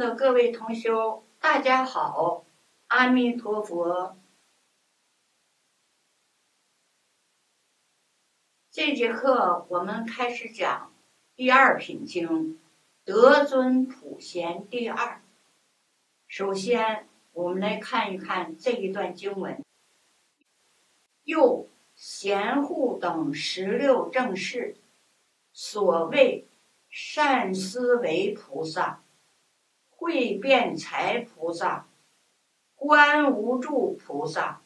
的各位同修，大家好，阿弥陀佛。这节课我们开始讲第二品经《德尊普贤》第二。首先，我们来看一看这一段经文。又贤护等十六正士，所谓善思维菩萨。慧辩才菩萨、观无住菩萨、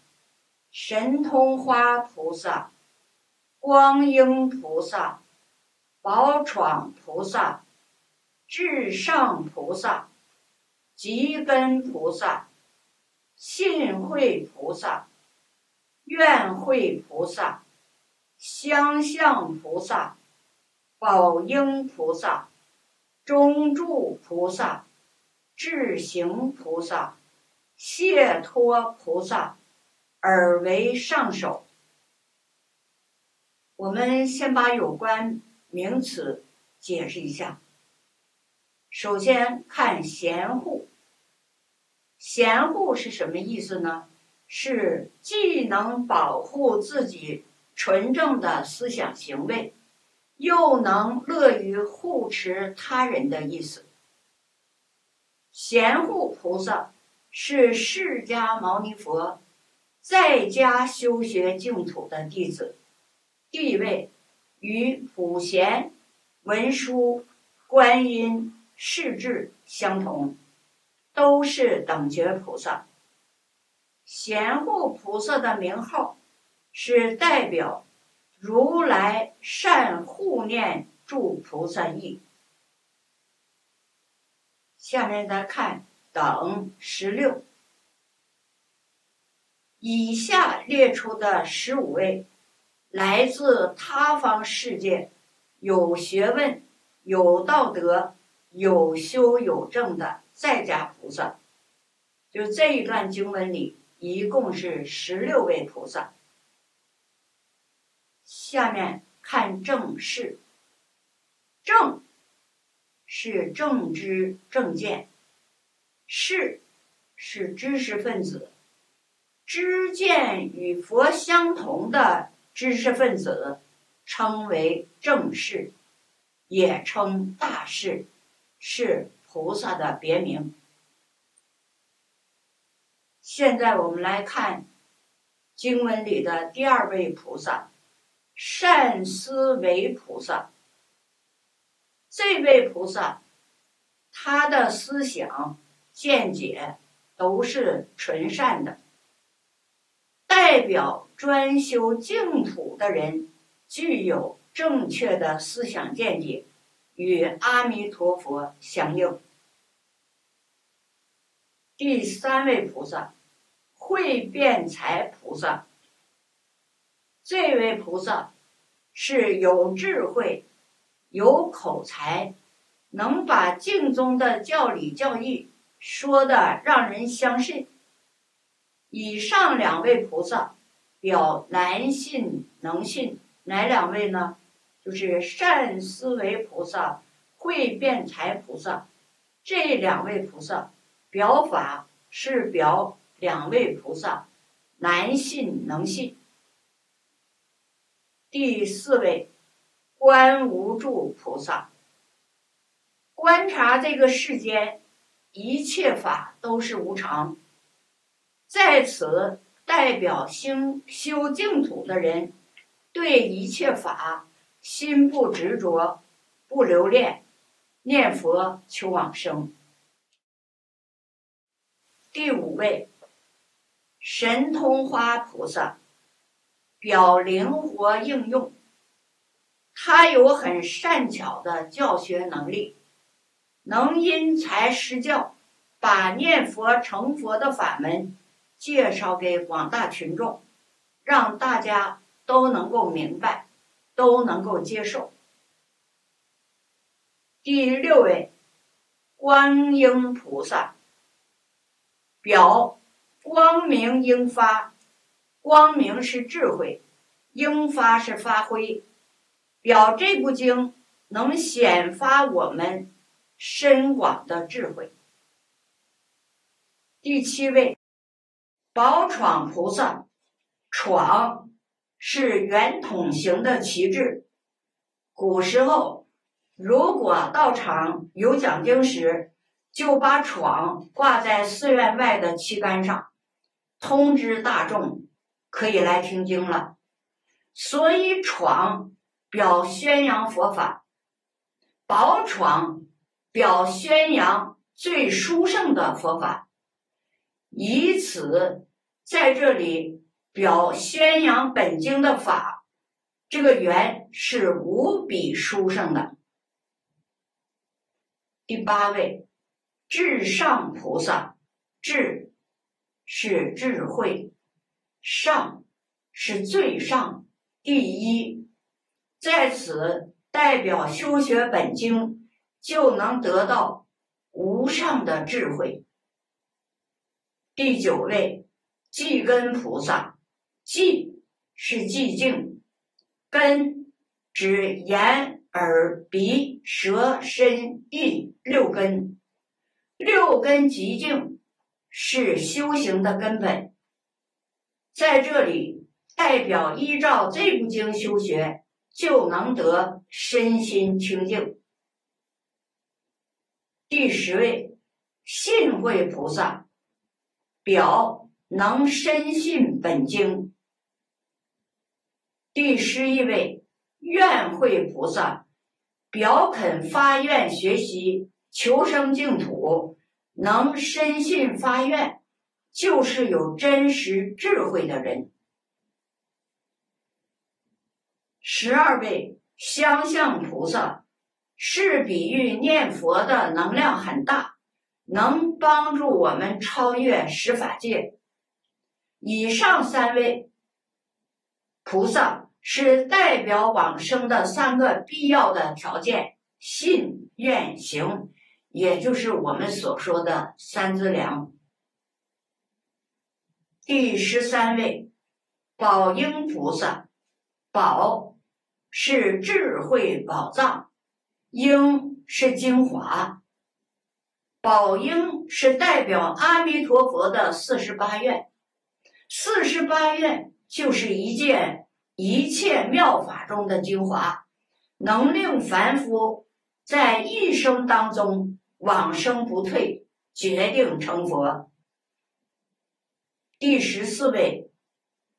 神通花菩萨、光阴菩萨、宝闯菩萨、至上菩萨、吉根菩萨、信会菩萨、愿会菩萨、相向菩萨、宝应菩萨、中住菩萨。智行菩萨、解脱菩萨，而为上首。我们先把有关名词解释一下。首先看贤护，贤护是什么意思呢？是既能保护自己纯正的思想行为，又能乐于护持他人的意思。贤护菩萨是释迦牟尼佛在家修学净土的弟子，地位与普贤、文殊、观音、世智相同，都是等觉菩萨。贤护菩萨的名号是代表如来善护念诸菩萨意。下面再看等十六，以下列出的十五位来自他方世界有学问、有道德、有修有正的在家菩萨，就这一段经文里一共是十六位菩萨。下面看正事，正。是正知正见，是是知识分子，知见与佛相同的知识分子，称为正士，也称大士，是菩萨的别名。现在我们来看经文里的第二位菩萨，善思维菩萨。这位菩萨，他的思想见解都是纯善的，代表专修净土的人具有正确的思想见解，与阿弥陀佛相应。第三位菩萨，慧辩才菩萨。这位菩萨是有智慧。有口才，能把净宗的教理教义说的让人相信。以上两位菩萨表难信能信，哪两位呢？就是善思维菩萨、慧辩才菩萨。这两位菩萨表法是表两位菩萨难信能信。第四位。观无住菩萨，观察这个世间一切法都是无常，在此代表修修净土的人，对一切法心不执着，不留恋，念佛求往生。第五位，神通花菩萨，表灵活应用。他有很善巧的教学能力，能因材施教，把念佛成佛的法门介绍给广大群众，让大家都能够明白，都能够接受。第六位，观音菩萨，表光明应发，光明是智慧，应发是发挥。表这部经能显发我们深广的智慧。第七位，宝闯菩萨，闯是圆筒形的旗帜。古时候，如果道场有讲经时，就把闯挂在寺院外的旗杆上，通知大众可以来听经了。所以闯。表宣扬佛法，宝闯表宣扬最殊胜的佛法，以此在这里表宣扬本经的法，这个缘是无比殊胜的。第八位，至上菩萨，智是智慧，上是最上第一。在此代表修学本经，就能得到无上的智慧。第九位，寂根菩萨，寂是寂静，根指眼、耳、鼻、舌、身、意六根，六根寂静是修行的根本。在这里代表依照这部经修学。就能得身心清净。第十位，信会菩萨，表能深信本经。第十一位，愿会菩萨，表肯发愿学习求生净土，能深信发愿，就是有真实智慧的人。十二位相向菩萨是比喻念佛的能量很大，能帮助我们超越十法界。以上三位菩萨是代表往生的三个必要的条件：信、愿、行，也就是我们所说的三资粮。第十三位宝应菩萨，宝。是智慧宝藏，应是精华，宝应是代表阿弥陀佛的四十八愿，四十八愿就是一件一切妙法中的精华，能令凡夫在一生当中往生不退，决定成佛。第十四位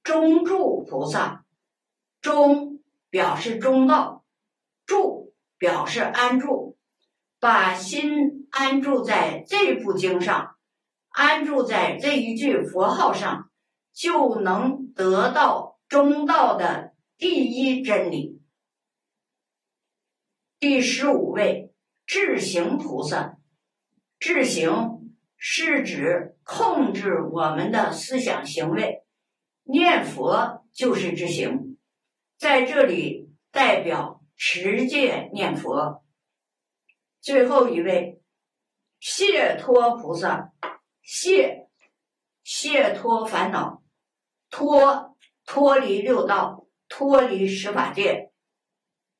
中住菩萨，中。表示中道，住表示安住，把心安住在这部经上，安住在这一句佛号上，就能得到中道的第一真理。第十五位智行菩萨，智行是指控制我们的思想行为，念佛就是智行。在这里代表持戒念佛。最后一位，解脱菩萨，解解脱烦恼，脱脱离六道，脱离十法界，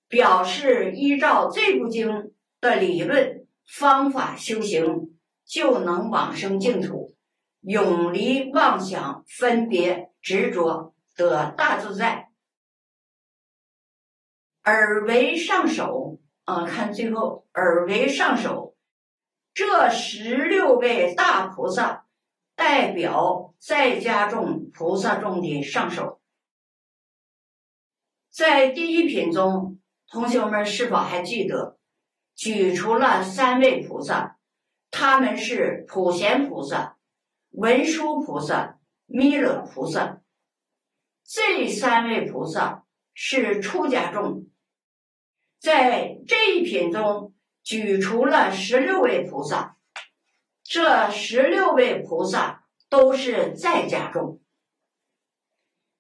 表示依照这部经的理论方法修行，就能往生净土，永离妄想、分别、执着，得大自在。耳为上首，啊，看最后，耳为上首，这十六位大菩萨代表在家众菩萨中的上首。在第一品中，同学们是否还记得，举出了三位菩萨，他们是普贤菩萨、文殊菩萨、弥勒菩萨。这三位菩萨是出家众，在这一品中举出了十六位菩萨，这十六位菩萨都是在家众。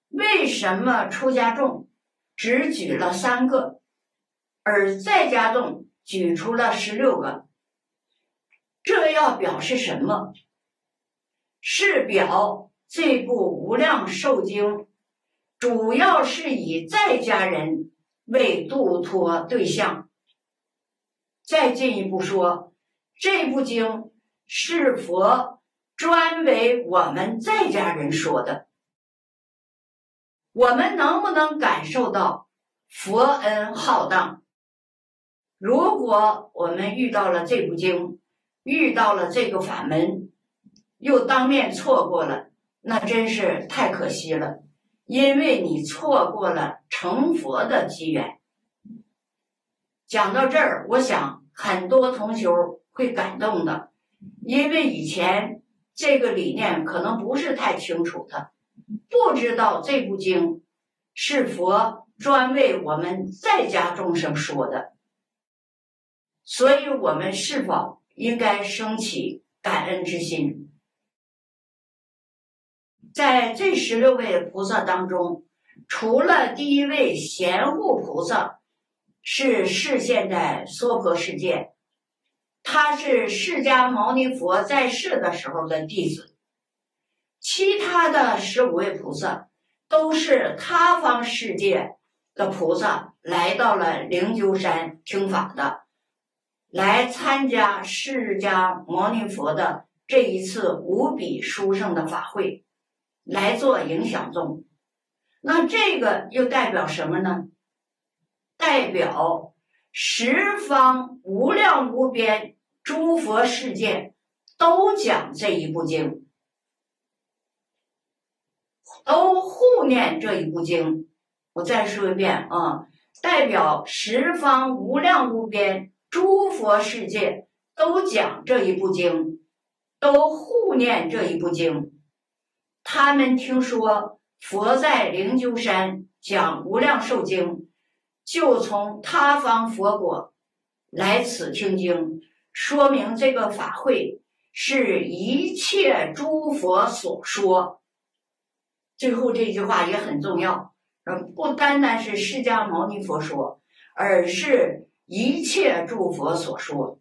为什么出家众只举了三个，而在家众举出了十六个？这要表示什么？是表这部《无量寿经》。主要是以在家人为度脱对象。再进一步说，这部经是佛专为我们在家人说的。我们能不能感受到佛恩浩荡？如果我们遇到了这部经，遇到了这个法门，又当面错过了，那真是太可惜了。因为你错过了成佛的机缘。讲到这儿，我想很多同学会感动的，因为以前这个理念可能不是太清楚的，不知道这部经是佛专为我们在家众生说的，所以我们是否应该升起感恩之心？在这十六位菩萨当中，除了第一位贤护菩萨是示现在娑婆世界，他是释迦牟尼佛在世的时候的弟子，其他的十五位菩萨都是他方世界的菩萨来到了灵鹫山听法的，来参加释迦牟尼佛的这一次无比殊胜的法会。来做影响众，那这个又代表什么呢？代表十方无量无边诸佛世界都讲这一部经，都护念这一部经。我再说一遍啊，代表十方无量无边诸佛世界都讲这一部经，都护念这一部经。他们听说佛在灵鹫山讲《无量寿经》，就从他方佛国来此听经，说明这个法会是一切诸佛所说。最后这句话也很重要，不单单是释迦牟尼佛说，而是一切诸佛所说。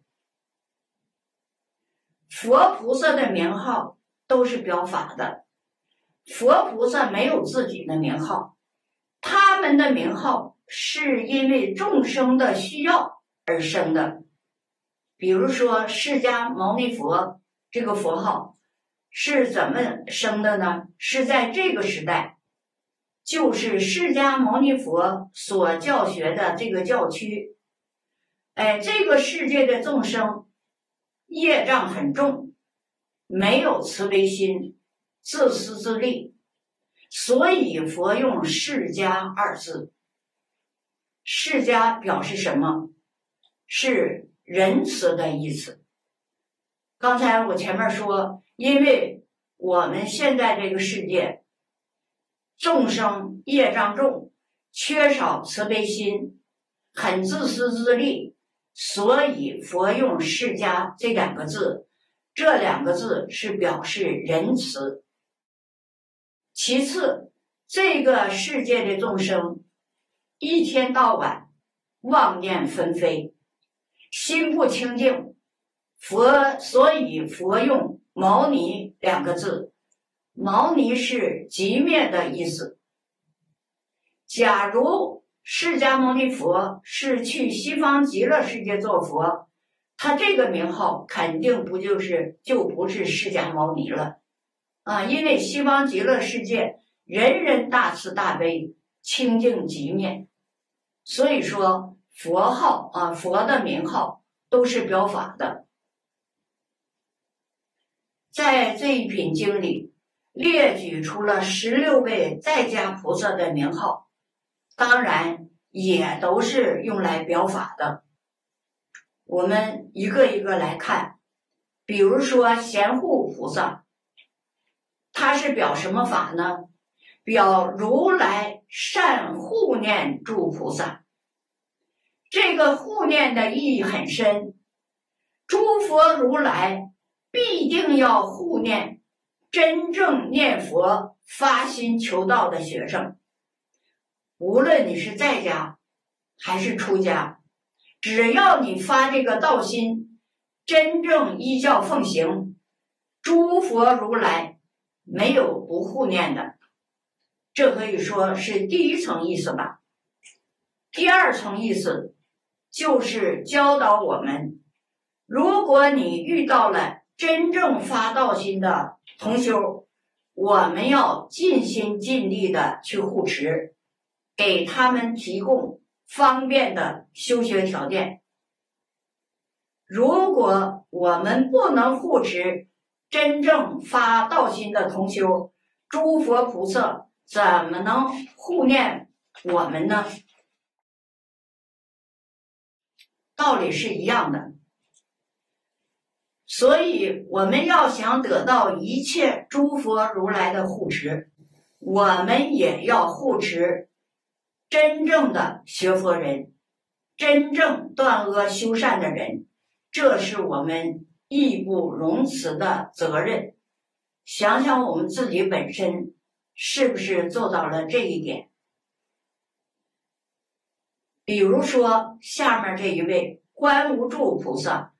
佛菩萨的名号都是表法的。佛菩萨没有自己的名号，他们的名号是因为众生的需要而生的。比如说，释迦牟尼佛这个佛号是怎么生的呢？是在这个时代，就是释迦牟尼佛所教学的这个教区。哎，这个世界的众生业障很重，没有慈悲心。自私自利，所以佛用“释迦”二字。释迦表示什么？是仁慈的意思。刚才我前面说，因为我们现在这个世界众生业障重，缺少慈悲心，很自私自利，所以佛用“释迦”这两个字。这两个字是表示仁慈。其次，这个世界的众生一天到晚妄念纷飞，心不清净。佛所以佛用“毛尼”两个字，“毛尼”是极灭的意思。假如释迦牟尼佛是去西方极乐世界做佛，他这个名号肯定不就是就不是释迦牟尼了。啊，因为西方极乐世界人人大慈大悲、清净极念，所以说佛号啊，佛的名号都是表法的。在这一品经里列举出了十六位在家菩萨的名号，当然也都是用来表法的。我们一个一个来看，比如说贤护菩萨。它是表什么法呢？表如来善护念诸菩萨。这个护念的意义很深，诸佛如来必定要护念真正念佛、发心求道的学生。无论你是在家还是出家，只要你发这个道心，真正依教奉行，诸佛如来没有不护念的。这可以说是第一层意思吧。第二层意思就是教导我们：如果你遇到了真正发道心的同修，我们要尽心尽力的去护持。给他们提供方便的修学条件。如果我们不能护持真正发道心的同修，诸佛菩萨怎么能护念我们呢？道理是一样的。所以，我们要想得到一切诸佛如来的护持，我们也要护持。真正的学佛人，真正断恶修善的人，这是我们义不容辞的责任。想想我们自己本身，是不是做到了这一点？比如说下面这一位观无住菩萨，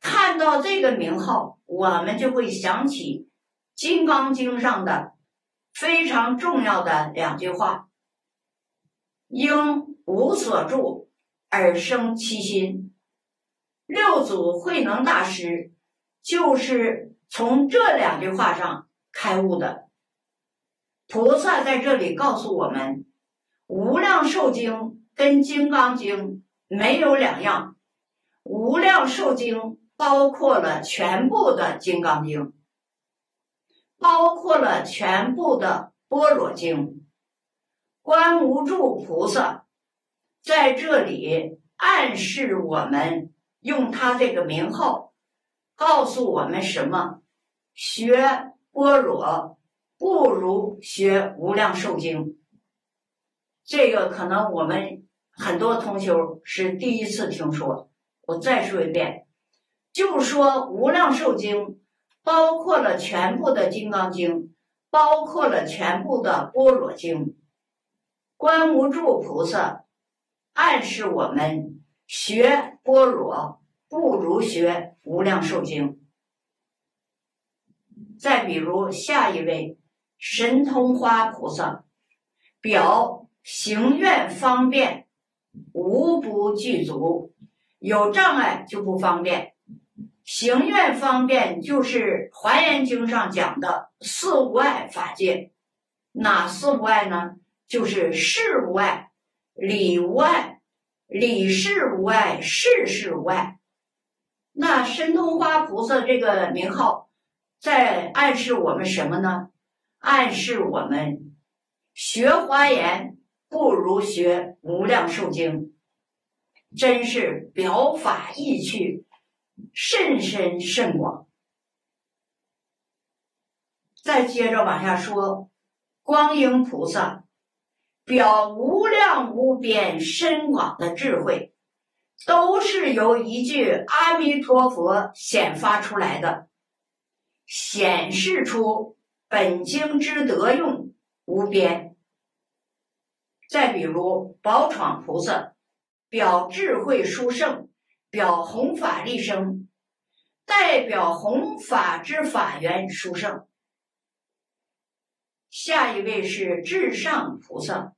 看到这个名号，我们就会想起《金刚经》上的非常重要的两句话。应无所住而生其心，六祖慧能大师就是从这两句话上开悟的。菩萨在这里告诉我们，《无量寿经》跟《金刚经》没有两样，《无量寿经》包括了全部的《金刚经》，包括了全部的《般若经》。观无住菩萨在这里暗示我们，用他这个名号告诉我们什么？学般若不如学无量寿经。这个可能我们很多同学是第一次听说。我再说一遍，就说无量寿经包括了全部的金刚经，包括了全部的般若经。观无住菩萨暗示我们学般若不如学无量寿经。再比如下一位神通花菩萨，表行愿方便，无不具足，有障碍就不方便。行愿方便就是《华严经》上讲的四无碍法界，哪四无碍呢？就是事无碍，理无碍，理事无碍，事事无碍。那神通花菩萨这个名号，在暗示我们什么呢？暗示我们学华严不如学无量寿经，真是表法意趣，甚深甚广。再接着往下说，光阴菩萨。表无量无边深广的智慧，都是由一句阿弥陀佛显发出来的，显示出本经之德用无边。再比如宝闯菩萨，表智慧殊胜，表弘法利生，代表弘法之法源殊胜。下一位是至上菩萨。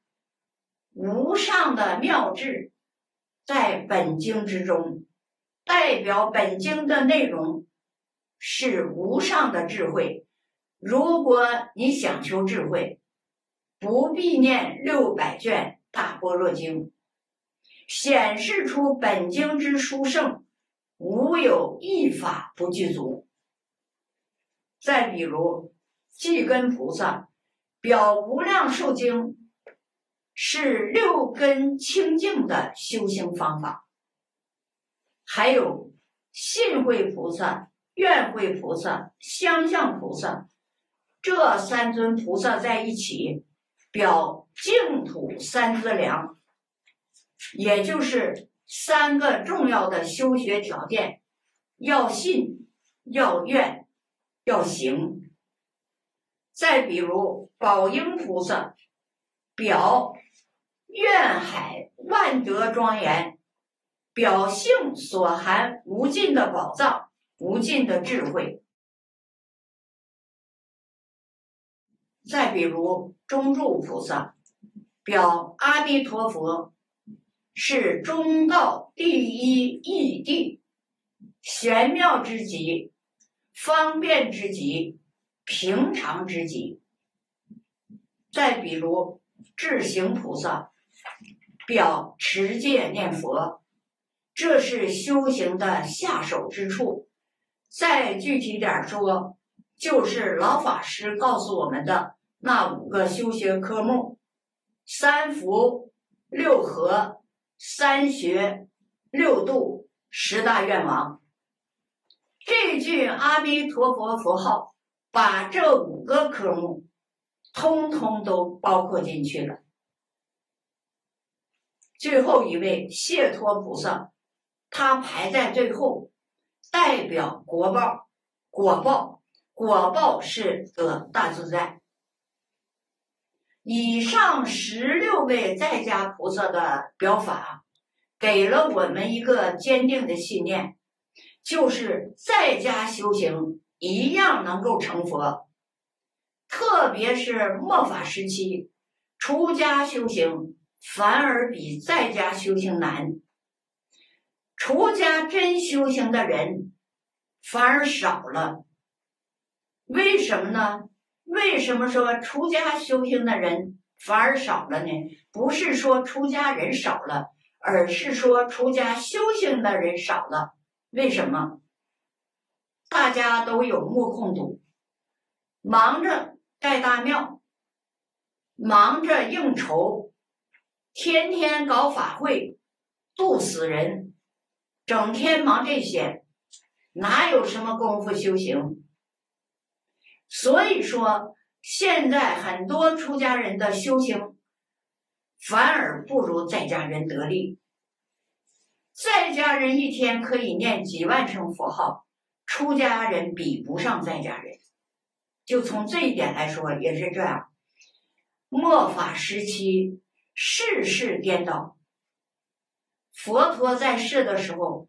无上的妙智在本经之中，代表本经的内容是无上的智慧。如果你想求智慧，不必念六百卷大般若经，显示出本经之殊胜，无有一法不具足。再比如寂根菩萨表无量寿经。是六根清净的修行方法，还有信会菩萨、愿会菩萨、相向菩萨，这三尊菩萨在一起，表净土三资粮，也就是三个重要的修学条件：要信、要愿、要行。再比如宝应菩萨，表愿海万德庄严，表性所含无尽的宝藏、无尽的智慧。再比如中住菩萨，表阿弥陀佛是中道第一义谛，玄妙之极，方便之极，平常之极。再比如智行菩萨，表持戒念佛，这是修行的下手之处。再具体点说，就是老法师告诉我们的。那五个修学科目：三福、六和、三学、六度、十大愿望。这句阿弥陀佛佛号，把这五个科目通通都包括进去了。最后一位谢托菩萨，他排在最后，代表国报、果报、果报是得大自在。以上十六位在家菩萨的表法，给了我们一个坚定的信念，就是在家修行一样能够成佛。特别是末法时期，出家修行反而比在家修行难，出家真修行的人反而少了。为什么呢？为什么说出家修行的人反而少了呢？不是说出家人少了，而是说出家修行的人少了。为什么？大家都有目共睹，忙着盖大庙，忙着应酬，天天搞法会，度死人，整天忙这些，哪有什么功夫修行？所以说，现在很多出家人的修行反而不如在家人得力。在家人一天可以念几万声佛号，出家人比不上在家人。就从这一点来说，也是这样。末法时期，世事颠倒。佛陀在世的时候，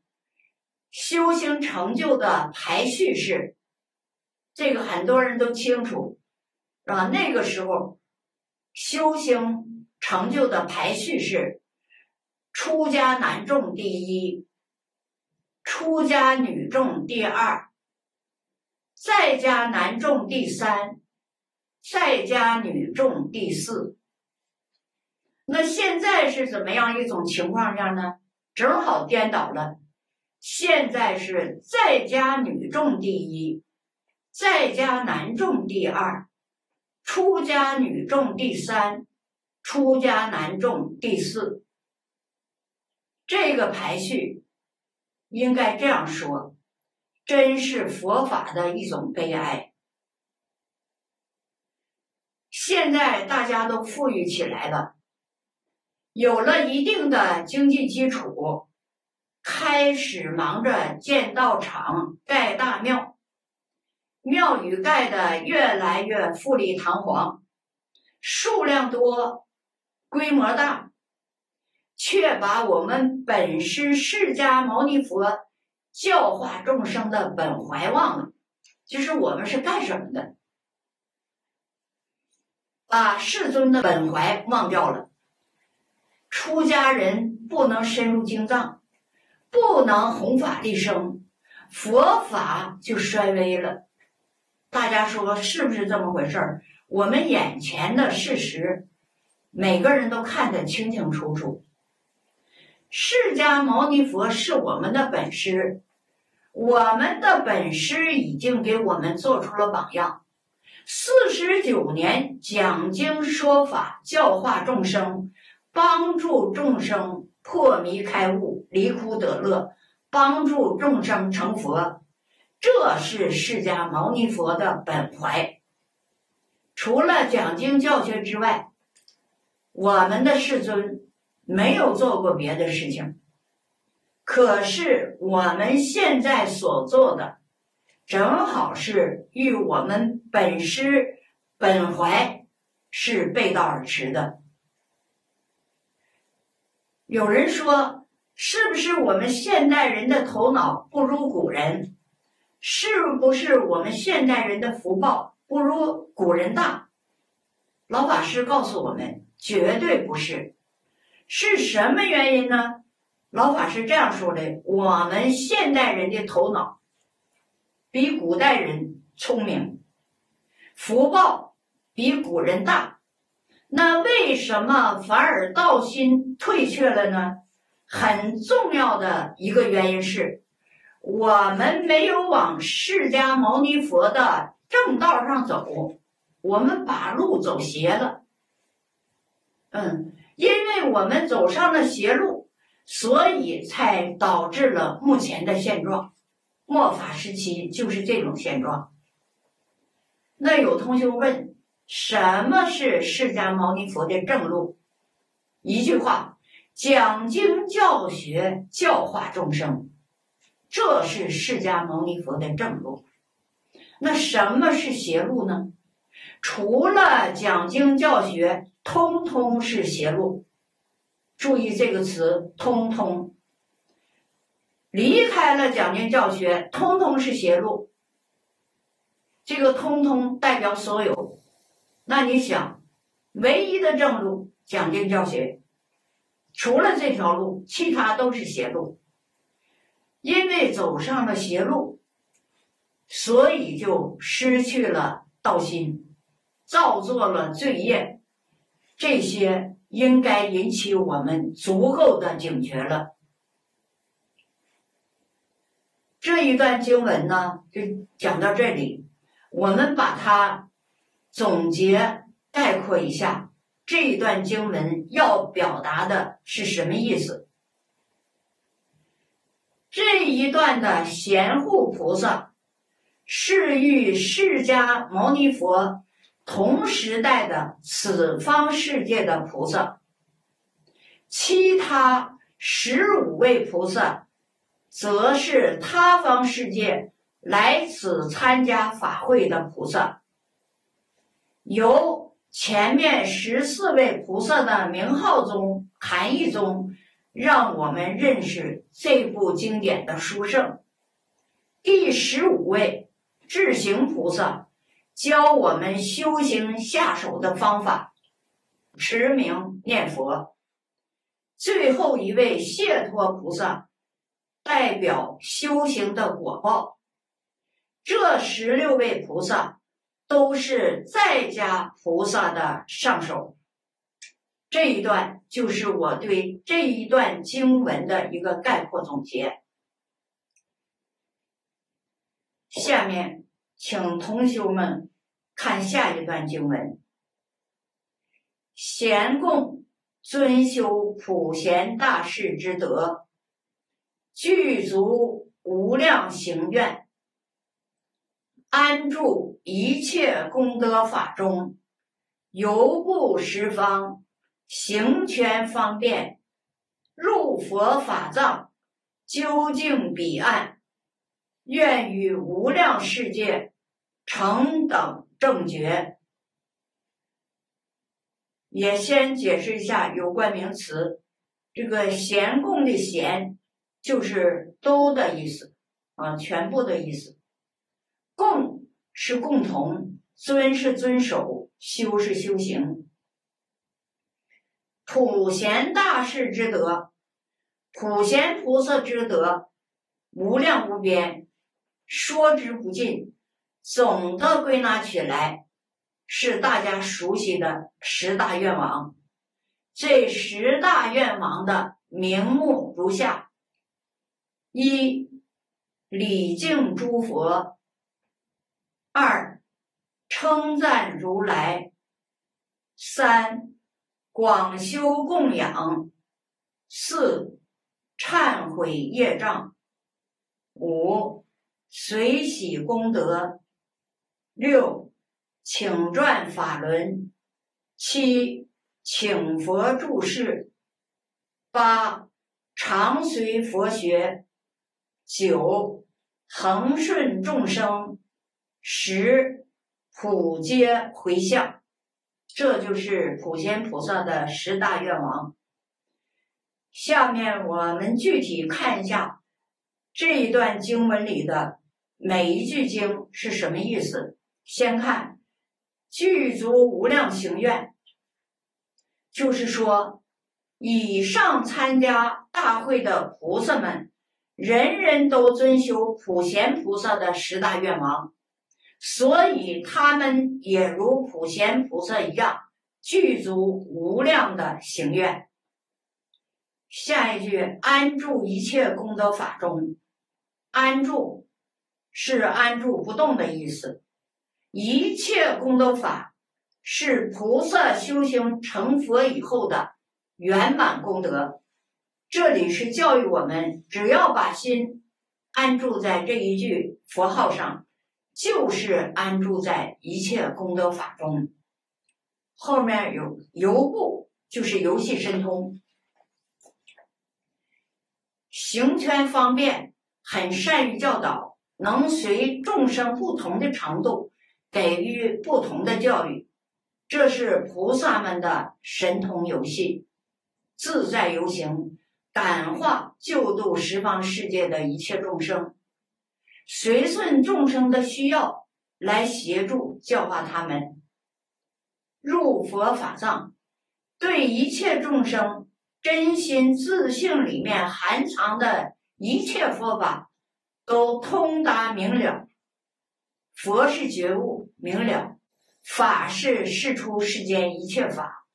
修行成就的排序是。这个很多人都清楚，是吧？那个时候修行成就的排序是：出家男众第一，出家女众第二，在家男众第三，在家女众第四。那现在是怎么样一种情况下呢？正好颠倒了，现在是在家女众第一。在家男众第二，出家女众第三，出家男众第四。这个排序应该这样说，真是佛法的一种悲哀。现在大家都富裕起来了，有了一定的经济基础，开始忙着建道场、盖大庙。庙宇盖的越来越富丽堂皇，数量多，规模大，却把我们本师释迦牟尼佛教化众生的本怀忘了。就是我们是干什么的？把世尊的本怀忘掉了。出家人不能深入经藏，不能弘法利生，佛法就衰微了。大家说是不是这么回事儿？我们眼前的事实，每个人都看得清清楚楚。释迦牟尼佛是我们的本师，我们的本师已经给我们做出了榜样。四十九年讲经说法，教化众生，帮助众生破迷开悟，离苦得乐，帮助众生成佛。这是释迦牟尼佛的本怀，除了讲经教学之外，我们的世尊没有做过别的事情。可是我们现在所做的，正好是与我们本师本怀是背道而驰的。有人说，是不是我们现代人的头脑不如古人？是不是我们现代人的福报不如古人大？老法师告诉我们，绝对不是。是什么原因呢？老法师这样说的：我们现代人的头脑比古代人聪明，福报比古人大。那为什么反而道心退却了呢？很重要的一个原因是，我们没有往释迦牟尼佛的正道上走，我们把路走斜了。嗯，因为我们走上了邪路，所以才导致了目前的现状。末法时期就是这种现状。那有同学问。什么是释迦牟尼佛的正路？一句话，讲经教学，教化众生，这是释迦牟尼佛的正路。那什么是邪路呢？除了讲经教学，通通是邪路。注意这个词“通通”，离开了讲经教学，通通是邪路。这个“通通”代表所有。那你想，唯一的正路讲经教学，除了这条路，其他都是邪路。因为走上了邪路，所以就失去了道心，造作了罪业。这些应该引起我们足够的警觉了。这一段经文呢，就讲到这里，我们把它。总结概括一下这一段经文要表达的是什么意思？这一段的贤护菩萨是与释迦牟尼佛同时代的此方世界的菩萨，其他十五位菩萨则是他方世界来此参加法会的菩萨。由前面十四位菩萨的名号中含义中，让我们认识这部经典的殊胜。第十五位智行菩萨教我们修行下手的方法，持名念佛。最后一位解脱菩萨代表修行的果报。这十六位菩萨。都是在家菩萨的上首，这一段就是我对这一段经文的一个概括总结。下面，请同学们看下一段经文：贤供尊修普贤大士之德，具足无量行愿。安住一切功德法中，游步十方，行权方便，入佛法藏，究竟彼岸，愿与无量世界成等正觉。也先解释一下有关名词，这个贤供的贤就是都的意思啊，全部的意思。供是共同，尊是遵守，修是修行。普贤大士之德，普贤菩萨之德，无量无边，说之不尽。总的归纳起来，是大家熟悉的十大愿王。这十大愿王的名目如下：一、礼敬诸佛。二，称赞如来；三，广修供养；四，忏悔业障；五，随喜功德；六，请转法轮，七请佛注释，八常随佛学，九恒顺众生，十普皆回向。这就是普贤菩萨的十大愿望。下面我们具体看一下这一段经文里的每一句经是什么意思。先看“具足无量行愿”，就是说，以上参加大会的菩萨们，人人都遵修普贤菩萨的十大愿望。所以他们也如普贤菩萨一样，具足无量的行愿。下一句“安住一切功德法中”，安住是安住不动的意思。一切功德法是菩萨修行成佛以后的圆满功德。这里是教育我们，只要把心安住在这一句佛号上。就是安住在一切功德法中，后面有游步，就是游戏神通，行权方便，很善于教导，能随众生不同的程度给予不同的教育，这是菩萨们的神通游戏，自在游行，感化救度十方世界的一切众生。随顺众生的需要来协助教化他们，入佛法藏，对一切众生真心自性里面含藏的一切佛法都通达明了。佛是觉悟明了，法是释出世间一切法，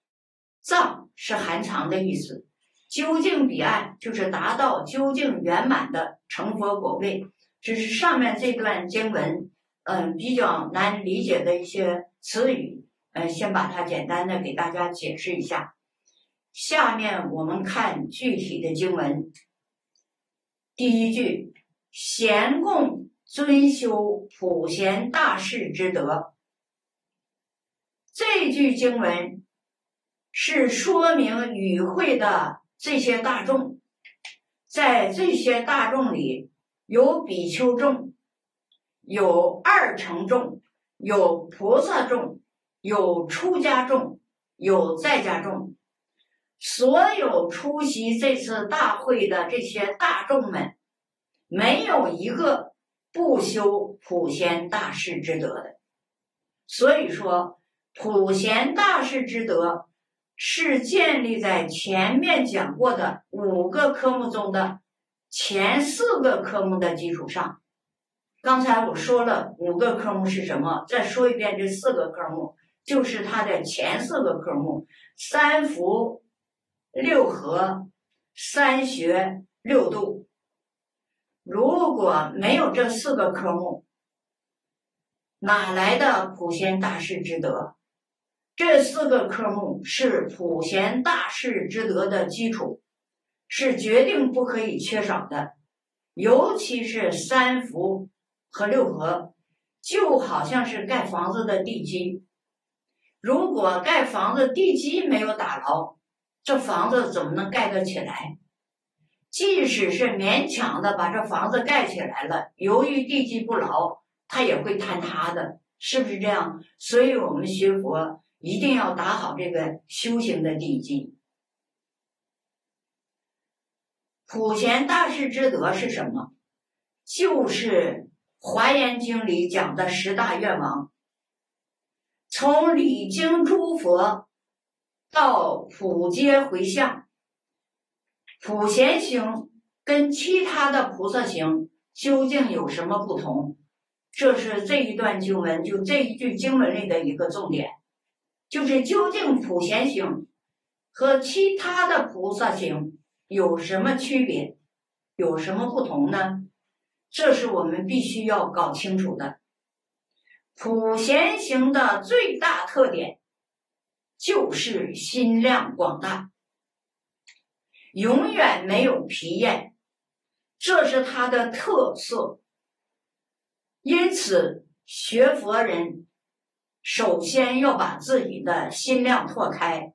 藏是含藏的意思。究竟彼岸就是达到究竟圆满的成佛果位。只是上面这段经文，嗯，比较难理解的一些词语，嗯，先把它简单的给大家解释一下。下面我们看具体的经文。第一句：贤共尊修普贤大士之德。这句经文是说明与会的这些大众，在这些大众里。有比丘众，有二乘众，有菩萨众，有出家众，有在家众。所有出席这次大会的这些大众们，没有一个不修普贤大士之德的。所以说，普贤大士之德是建立在前面讲过的五个科目中的。前四个科目的基础上，刚才我说了五个科目是什么？再说一遍，这四个科目就是它的前四个科目：三福、六合、三学、六度。如果没有这四个科目，哪来的普贤大士之德？这四个科目是普贤大士之德的基础。是决定不可以缺少的，尤其是三伏和六合，就好像是盖房子的地基。如果盖房子地基没有打牢，这房子怎么能盖得起来？即使是勉强的把这房子盖起来了，由于地基不牢，它也会坍塌的，是不是这样？所以我们学佛一定要打好这个修行的地基。普贤大士之德是什么？就是《华严经》里讲的十大愿望。从礼经诸佛到普皆回向，普贤行跟其他的菩萨行究竟有什么不同？这是这一段经文，就这一句经文里的一个重点，就是究竟普贤行和其他的菩萨行。有什么区别？有什么不同呢？这是我们必须要搞清楚的。普贤行的最大特点就是心量广大，永远没有疲厌，这是它的特色。因此，学佛人首先要把自己的心量拓开，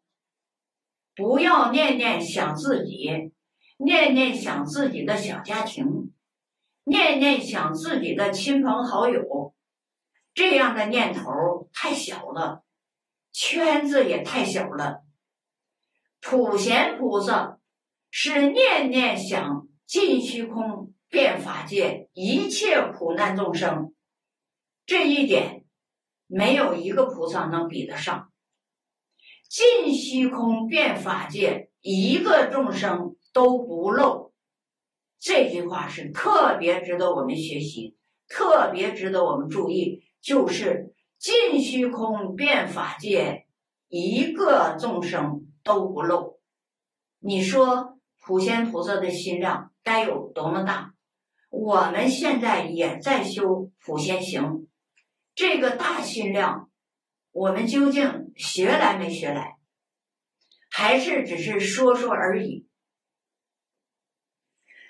不要念念想自己，念念想自己的小家庭，念念想自己的亲朋好友，这样的念头太小了，圈子也太小了。普贤菩萨是念念想尽虚空遍法界一切苦难众生，这一点没有一个菩萨能比得上。尽虚空遍法界一个众生都不漏，这句话是特别值得我们学习，特别值得我们注意。就是尽虚空遍法界一个众生都不漏。你说普贤菩萨的心量该有多么大？我们现在也在修普贤行，这个大心量，我们究竟学来没学来？还是只是说说而已？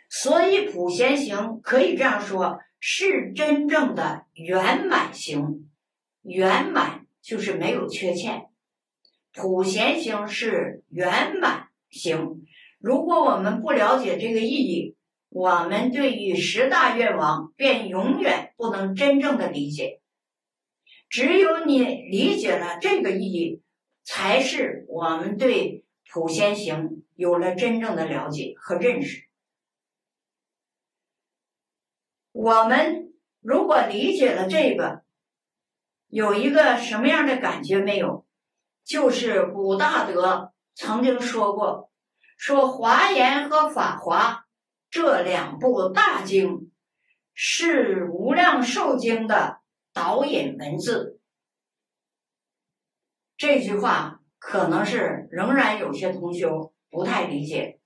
所以普贤行可以这样说，是真正的圆满行，圆满就是没有缺陷，普贤行是圆满。行，如果我们不了解这个意义，我们对于十大愿望便永远不能真正的理解。只有你理解了这个意义，才是我们对普贤行有了真正的了解和认识。我们如果理解了这个，有一个什么样的感觉没有？就是古大德。曾经说过，说《华严》和《法华》这两部大经是《无量寿经》的导引文字。这句话可能是仍然有些同学不太理解。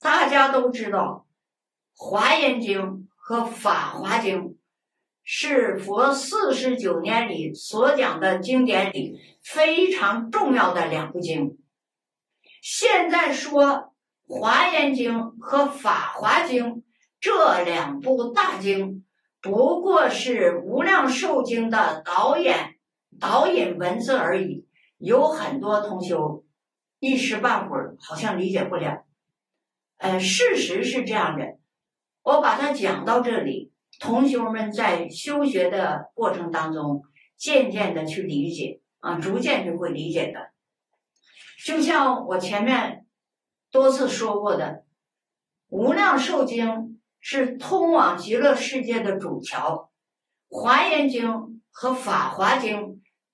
大家都知道，《华严经》和《法华经》是佛四十九年里所讲的经典里非常重要的两部经。现在说《华严经》和《法华经》这两部大经，不过是《无量寿经》的导演导引文字而已。有很多同学一时半会儿好像理解不了。呃，事实是这样的，我把它讲到这里，同学们在修学的过程当中，渐渐的去理解啊，逐渐就会理解的。就像我前面多次说过的，《无量寿经》是通往极乐世界的主桥，《华严经》和《法华经》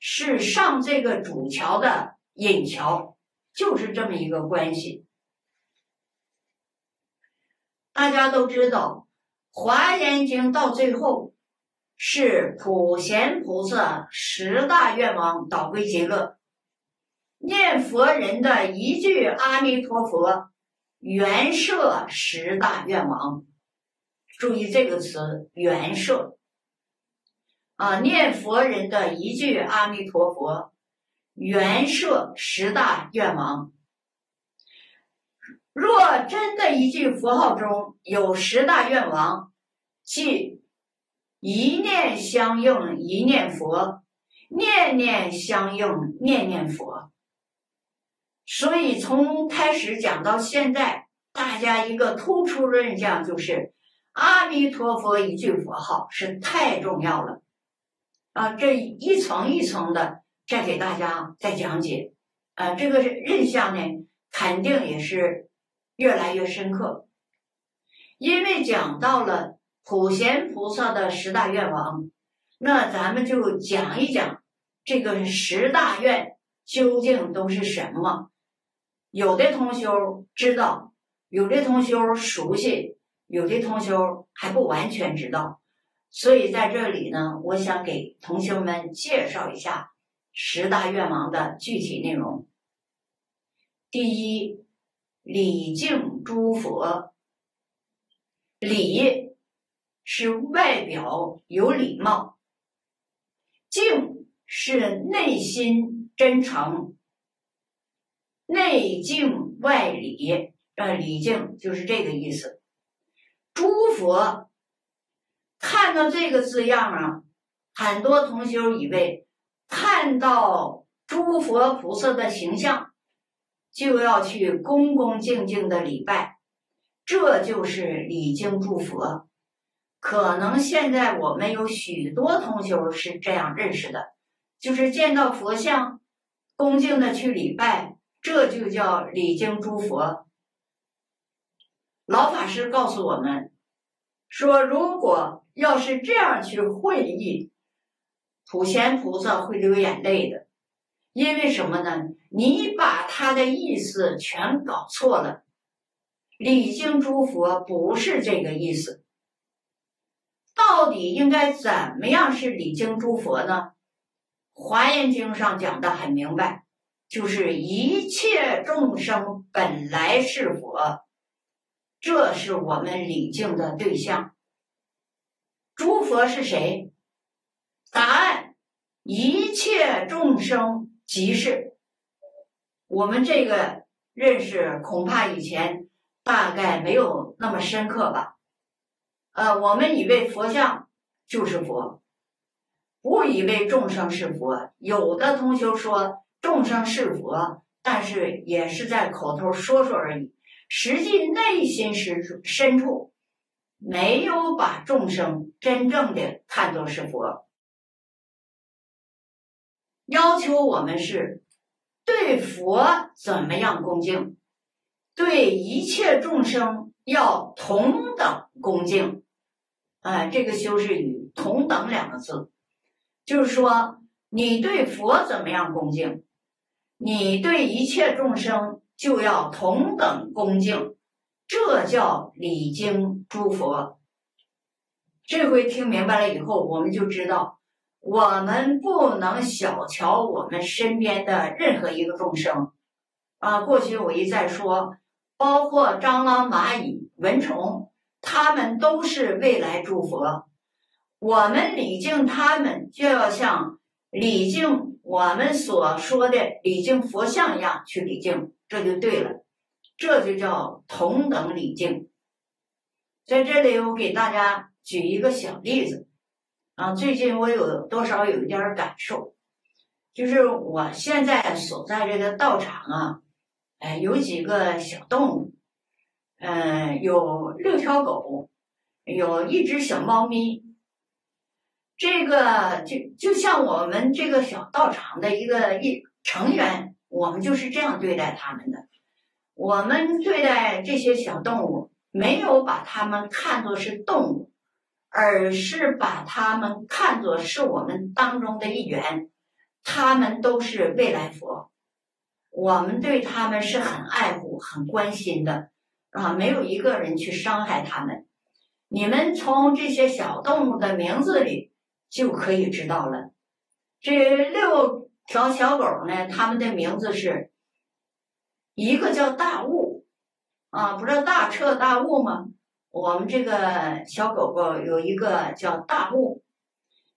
是上这个主桥的引桥，就是这么一个关系。大家都知道，《华严经》到最后是普贤菩萨十大愿望导归极乐。念佛人的一句阿弥陀佛，圆摄十大愿望。注意这个词“圆摄”啊！念佛人的一句阿弥陀佛，圆摄十大愿望。若真的一句佛号中有十大愿望，即一念相应一念佛，念念相应念念佛。所以从开始讲到现在，大家一个突出的印象就是阿弥陀佛一句佛号是太重要了啊！这一层一层的再给大家再讲解啊，这个印象呢肯定也是越来越深刻，因为讲到了普贤菩萨的十大愿望，那咱们就讲一讲这个十大愿究竟都是什么。有的同学知道，有的同学熟悉，有的同学还不完全知道，所以在这里呢，我想给同学们介绍一下十大愿望的具体内容。第一，礼敬诸佛。礼是外表有礼貌，敬是内心真诚。内敬外礼，呃，礼敬就是这个意思。佛看到这个字样啊，很多同学以为看到诸佛菩萨的形象，就要去恭恭敬敬的礼拜，这就是礼敬诸佛。可能现在我们有许多同学是这样认识的，就是见到佛像，恭敬的去礼拜，这就叫礼敬诸佛。老法师告诉我们说，如果要是这样去会意，普贤菩萨会流眼泪的，因为什么呢？你把他的意思全搞错了，礼敬诸佛不是这个意思。到底应该怎么样是礼敬诸佛呢？《华严经》上讲的很明白，就是一切众生本来是佛，这是我们礼敬的对象。诸佛是谁？答案：一切众生即是。我们这个认识恐怕以前大概没有那么深刻吧。呃，我们以为佛像就是佛，不以为众生是佛。有的同学说众生是佛，但是也是在口头说说而已，实际内心深处深处没有把众生真正的看作是佛。要求我们是对佛怎么样恭敬，对一切众生要同等恭敬。哎，这个修饰语“同等”两个字，就是说，你对佛怎么样恭敬，你对一切众生就要同等恭敬，这叫礼敬诸佛。这回听明白了以后，我们就知道，我们不能小瞧我们身边的任何一个众生。啊，过去我一再说，包括蟑螂、蚂蚁、蚊虫。他们都是未来诸佛，我们礼敬他们，就要像礼敬我们所说的礼敬佛像一样去礼敬，这就对了，这就叫同等礼敬。在这里，我给大家举一个小例子啊，最近我有多少有一点感受，就是我现在所在这个道场啊，哎，有几个小动物。嗯，有六条狗，有一只小猫咪。这个就就像我们这个小道场的一个一成员，我们就是这样对待他们的。我们对待这些小动物，没有把它们看作是动物，而是把它们看作是我们当中的一员。他们都是未来佛，我们对他们是很爱护、很关心的。啊，没有一个人去伤害他们。你们从这些小动物的名字里就可以知道了。这六条小狗呢，它们的名字是一个叫大雾啊，不知道大彻大悟吗？我们这个小狗狗有一个叫大悟，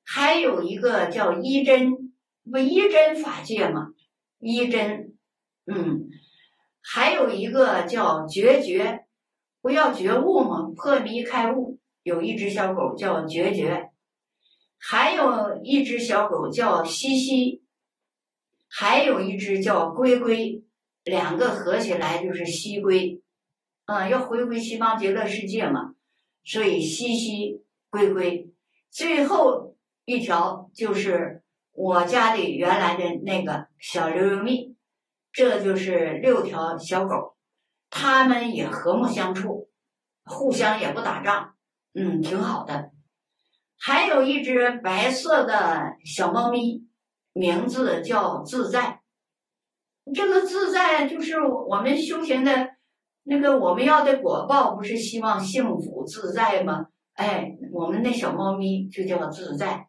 还有一个叫一真，不一真法界吗？一真，嗯。还有一个叫觉觉，不要觉悟吗？破迷开悟。有一只小狗叫觉觉，还有一只小狗叫西西，还有一只叫龟龟，两个合起来就是西龟。嗯，要回归西方极乐世界嘛，所以西西龟龟。最后一条就是我家里原来的那个小溜溜蜜。这就是六条小狗，它们也和睦相处，互相也不打仗，嗯，挺好的。还有一只白色的小猫咪，名字叫自在。这个自在就是我们修行的那个我们要的果报，不是希望幸福自在吗？哎，我们那小猫咪就叫自在。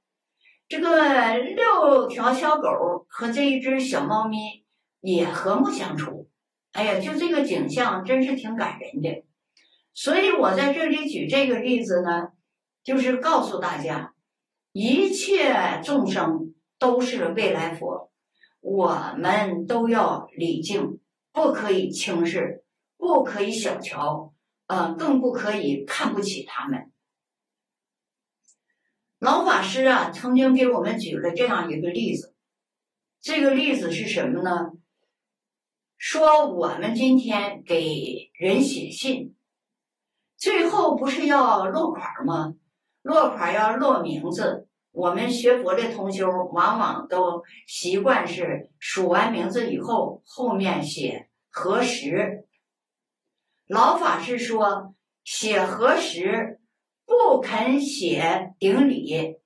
这个六条小狗和这一只小猫咪。也和睦相处，哎呀，就这个景象真是挺感人的。所以我在这里举这个例子呢，就是告诉大家，一切众生都是未来佛，我们都要礼敬，不可以轻视，不可以小瞧，呃，更不可以看不起他们。老法师啊，曾经给我们举了这样一个例子，这个例子是什么呢？说我们今天给人写信，最后不是要落款吗？落款要落名字。我们学佛的同修往往都习惯是署完名字以后，后面写何时。老法师说写何时不肯写顶礼，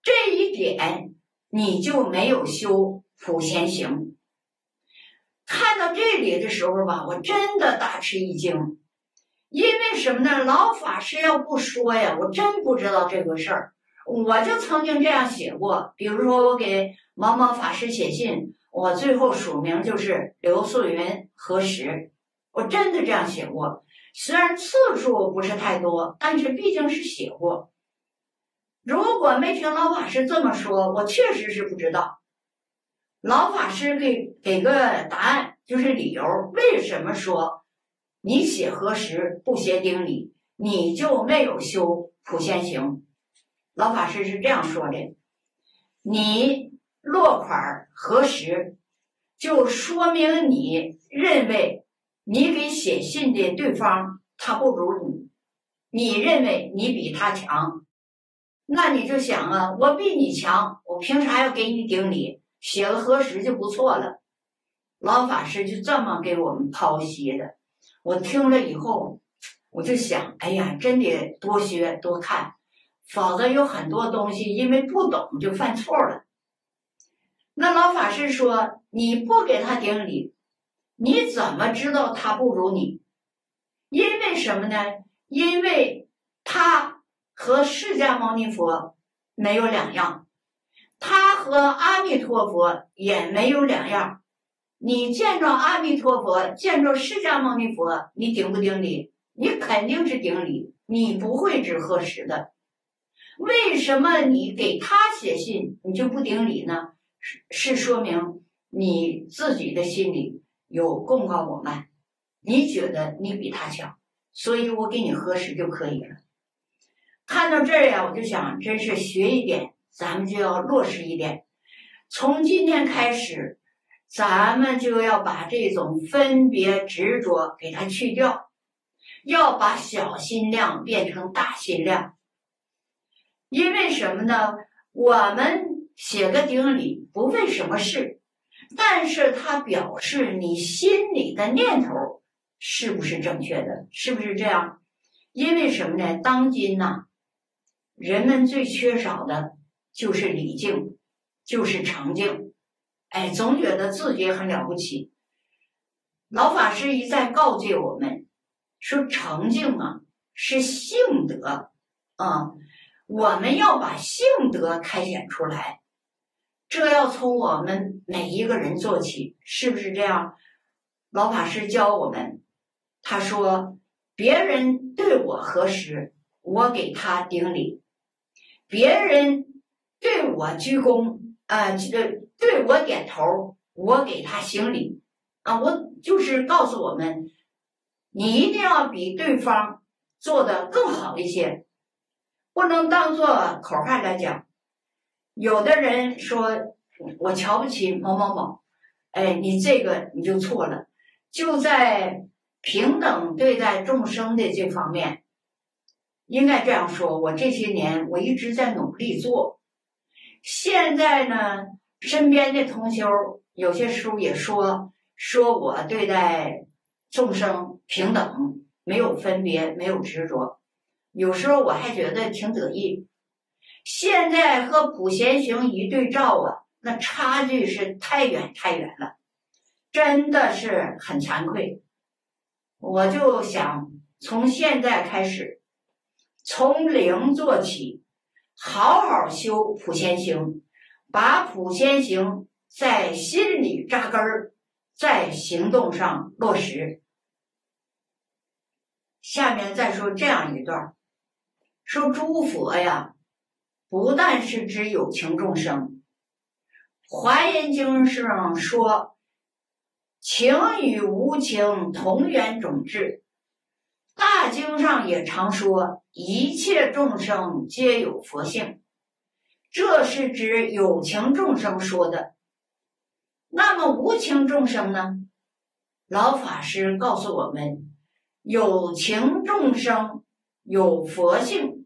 这一点你就没有修普贤行。看到这里的时候吧，我真的大吃一惊，因为什么呢？老法师要不说呀，我真不知道这个事儿。我就曾经这样写过，比如说我给某某法师写信，我最后署名就是刘素云何时，我真的这样写过。虽然次数不是太多，但是毕竟是写过。如果没听老法师这么说，我确实是不知道。老法师给给个答案，就是理由，为什么说你写何时不写丁礼，你就没有修普贤行？老法师是这样说的：你落款核实，就说明你认为你给写信的对方他不如你，你认为你比他强，那你就想啊，我比你强，我凭啥要给你顶礼？写个核实就不错了，老法师就这么给我们剖析的。我听了以后，我就想，哎呀，真得多学多看，否则有很多东西因为不懂就犯错了。那老法师说，你不给他顶礼，你怎么知道他不如你？因为什么呢？因为他和释迦牟尼佛没有两样。他和阿弥陀佛也没有两样。你见着阿弥陀佛，见着释迦牟尼佛，你顶不顶礼？你肯定是顶礼，你不会只喝食的。为什么你给他写信，你就不顶礼呢？是是说明你自己的心里有功高我慢，你觉得你比他强，所以我给你核实就可以了。看到这儿呀，我就想，真是学一点。咱们就要落实一点，从今天开始，咱们就要把这种分别执着给它去掉，要把小心量变成大心量。因为什么呢？我们写个顶礼不问什么事，但是它表示你心里的念头是不是正确的？是不是这样？因为什么呢？当今呐，人们最缺少的。就是礼敬，就是诚敬，哎，总觉得自己很了不起。老法师一再告诫我们说，诚敬啊是性德啊，我们要把性德开显出来，这要从我们每一个人做起，是不是这样？老法师教我们，他说，别人对我何时，我给他顶礼；别人。对我鞠躬啊，这对我点头，我给他行礼啊，我就是告诉我们，你一定要比对方做的更好一些，不能当做口号来讲。有的人说我瞧不起某某某，哎，你这个你就错了，就在平等对待众生的这方面，应该这样说。我这些年我一直在努力做。现在呢，身边的同修有些书也说，说我对待众生平等，没有分别，没有执着。有时候我还觉得挺得意。现在和普贤行一对照啊，那差距是太远太远了，真的是很惭愧。我就想从现在开始，从零做起。好好修普贤行，把普贤行在心里扎根儿，在行动上落实。下面再说这样一段说诸佛呀，不但是指有情众生，《华严经》上说，情与无情同源种质。大经上也常说，一切众生皆有佛性，这是指有情众生说的。那么无情众生呢？老法师告诉我们：有情众生有佛性，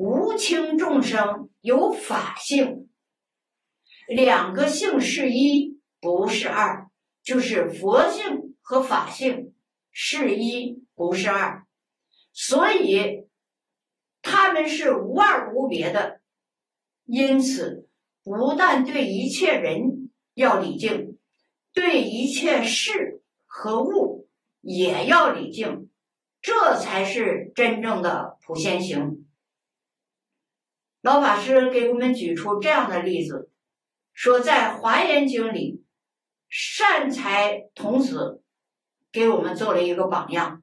无情众生有法性。两个性是一，不是二，就是佛性和法性是一，不是二。所以他们是无二无别的。因此，不但对一切人要礼敬，对一切事和物也要礼敬，这才是真正的普贤行。老法师给我们举出这样的例子，说在《华严经》里，善财童子给我们做了一个榜样。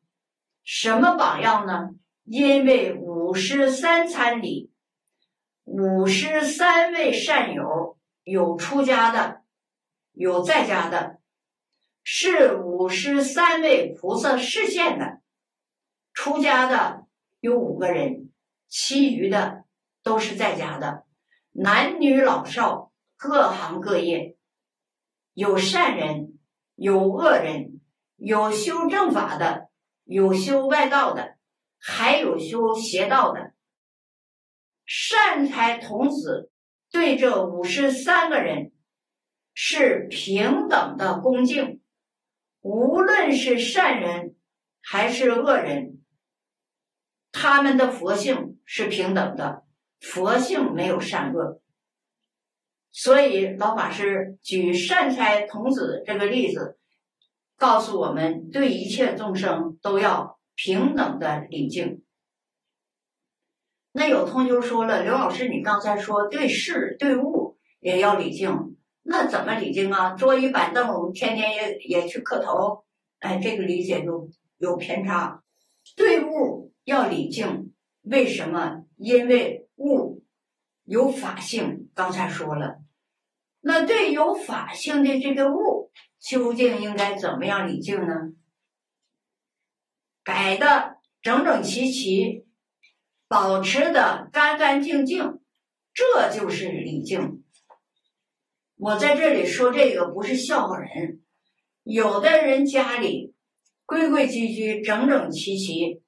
什么榜样呢？因为五十三参里。五十三位善友，有出家的，有在家的，是五十三位菩萨示现的。出家的有五个人，其余的都是在家的，男女老少，各行各业，有善人，有恶人，有修正法的，有修外道的，还有修邪道的。善财童子对这五十三个人是平等的恭敬，无论是善人还是恶人，他们的佛性是平等的，佛性没有善恶。所以老法师举善财童子这个例子，告诉我们对一切众生都要平等的礼敬。那有同学说了，刘老师，你刚才说对事对物也要礼敬，那怎么礼敬啊？桌椅板凳，我们天天也也去磕头，哎，这个理解就有偏差。对物要礼敬，为什么？因为有法性，刚才说了。那对有法性的这个物，究竟应该怎么样礼敬呢？改的整整齐齐。保持的干干净净，这就是礼敬。我在这里说这个不是笑话人，有的人家里规规矩矩、整整齐齐，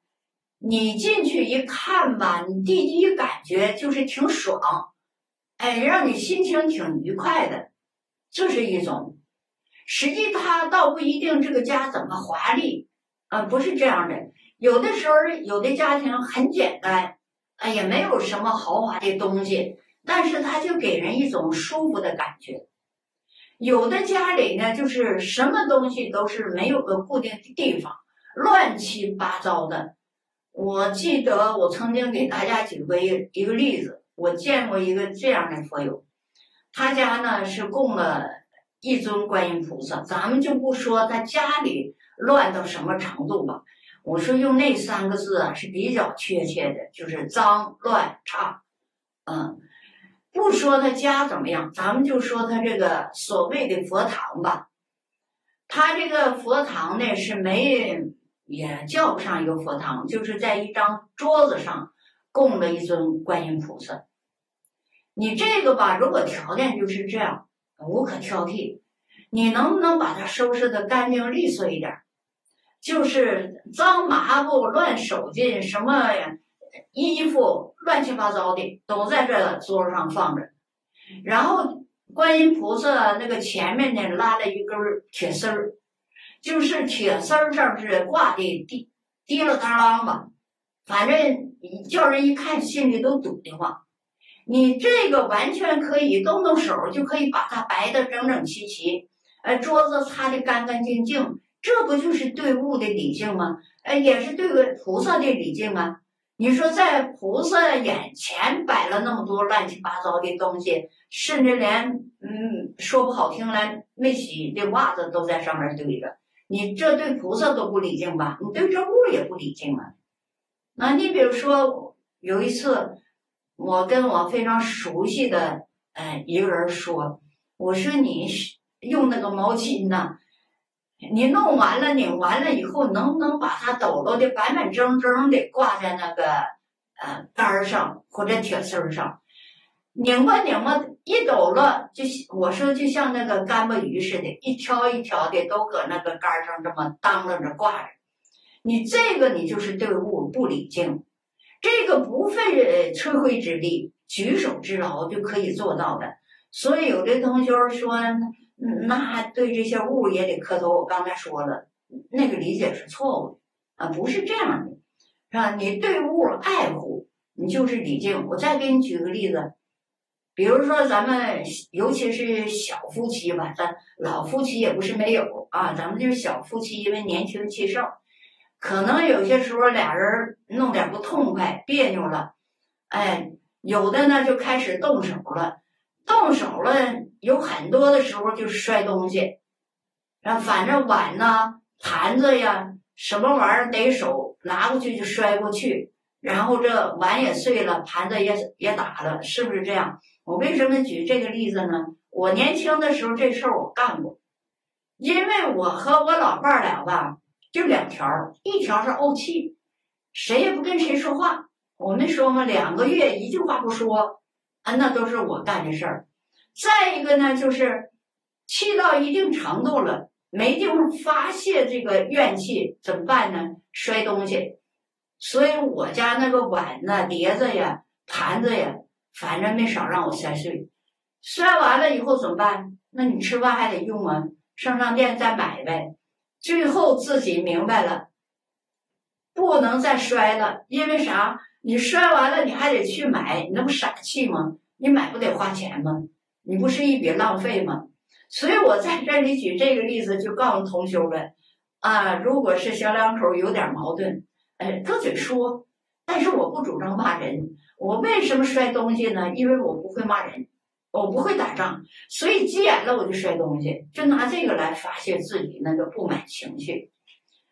你进去一看吧，你第一感觉就是挺爽，哎，让你心情挺愉快的，这是一种。实际他倒不一定这个家怎么华丽，啊，不是这样的。有的时候，有的家庭很简单，啊，也没有什么豪华的东西，但是他就给人一种舒服的感觉。有的家里呢，就是什么东西都是没有个固定的地方，乱七八糟的。我记得我曾经给大家举过一一个例子，我见过一个这样的佛友，他家呢是供了一尊观音菩萨，咱们就不说他家里乱到什么程度吧。我说用那三个字啊是比较确切的，就是脏乱差，嗯，不说他家怎么样，咱们就说他这个所谓的佛堂吧。他这个佛堂呢是没也叫不上一个佛堂，就是在一张桌子上供了一尊观音菩萨。你这个吧，如果条件就是这样，无可挑剔，你能不能把它收拾的干净利索一点？就是脏抹布、乱手巾，什么衣服乱七八糟的都在这桌上放着。然后观音菩萨那个前面呢拉了一根铁丝儿，就是铁丝儿上是挂的滴滴了当啷吧，反正叫人一看心里都堵得慌。你这个完全可以动动手就可以把它摆的整整齐齐，呃，桌子擦的干干净净。这不就是对物的礼敬吗？哎，也是对个菩萨的礼敬啊！你说在菩萨眼前摆了那么多乱七八糟的东西，甚至连嗯说不好听来没洗的袜子都在上面堆着，你这对菩萨都不礼敬吧？你对这物也不礼敬啊！那你比如说有一次，我跟我非常熟悉的呃一个人说，我说你用那个毛巾呢？你弄完了，拧完了以后，能不能把它抖搂的板板正正的挂在那个呃杆上或者铁丝上？拧吧拧吧，一抖了，就我说就像那个干巴鱼似的，一条一条的都搁那个杆上这么当啷着挂着。你这个你就是对物不礼敬，这个不费吹灰之力，举手之劳就可以做到的。所以有的同学说，那对这些物也得磕头。我刚才说了，那个理解是错误的啊，不是这样的，是吧？你对物爱护，你就是礼敬。我再给你举个例子，比如说咱们尤其是小夫妻吧，咱老夫妻也不是没有啊，咱们就是小夫妻，因为年轻气盛。可能有些时候俩人弄点不痛快、别扭了，哎，有的呢就开始动手了，动手了有很多的时候就是摔东西，啊，反正碗呢、盘子呀，什么玩意儿得手拿过去就摔过去，然后这碗也碎了，盘子也也打了，是不是这样？我为什么举这个例子呢？我年轻的时候这事儿我干过，因为我和我老伴儿俩吧。就两条，一条是怄气，谁也不跟谁说话。我们说嘛，两个月一句话不说，啊，那都是我干的事儿。再一个呢，就是气到一定程度了，没地方发泄这个怨气，怎么办呢？摔东西。所以我家那个碗呐、碟子呀、盘子呀，反正没少让我摔碎。摔完了以后怎么办？那你吃饭还得用啊，上商店再买呗。最后自己明白了，不能再摔了，因为啥？你摔完了，你还得去买，你那不傻气吗？你买不得花钱吗？你不是一笔浪费吗？所以我在这里举这个例子，就告诉同学们啊，如果是小两口有点矛盾，哎，搁嘴说，但是我不主张骂人。我为什么摔东西呢？因为我不会骂人。我不会打仗，所以急眼了我就摔东西，就拿这个来发泄自己那个不满情绪。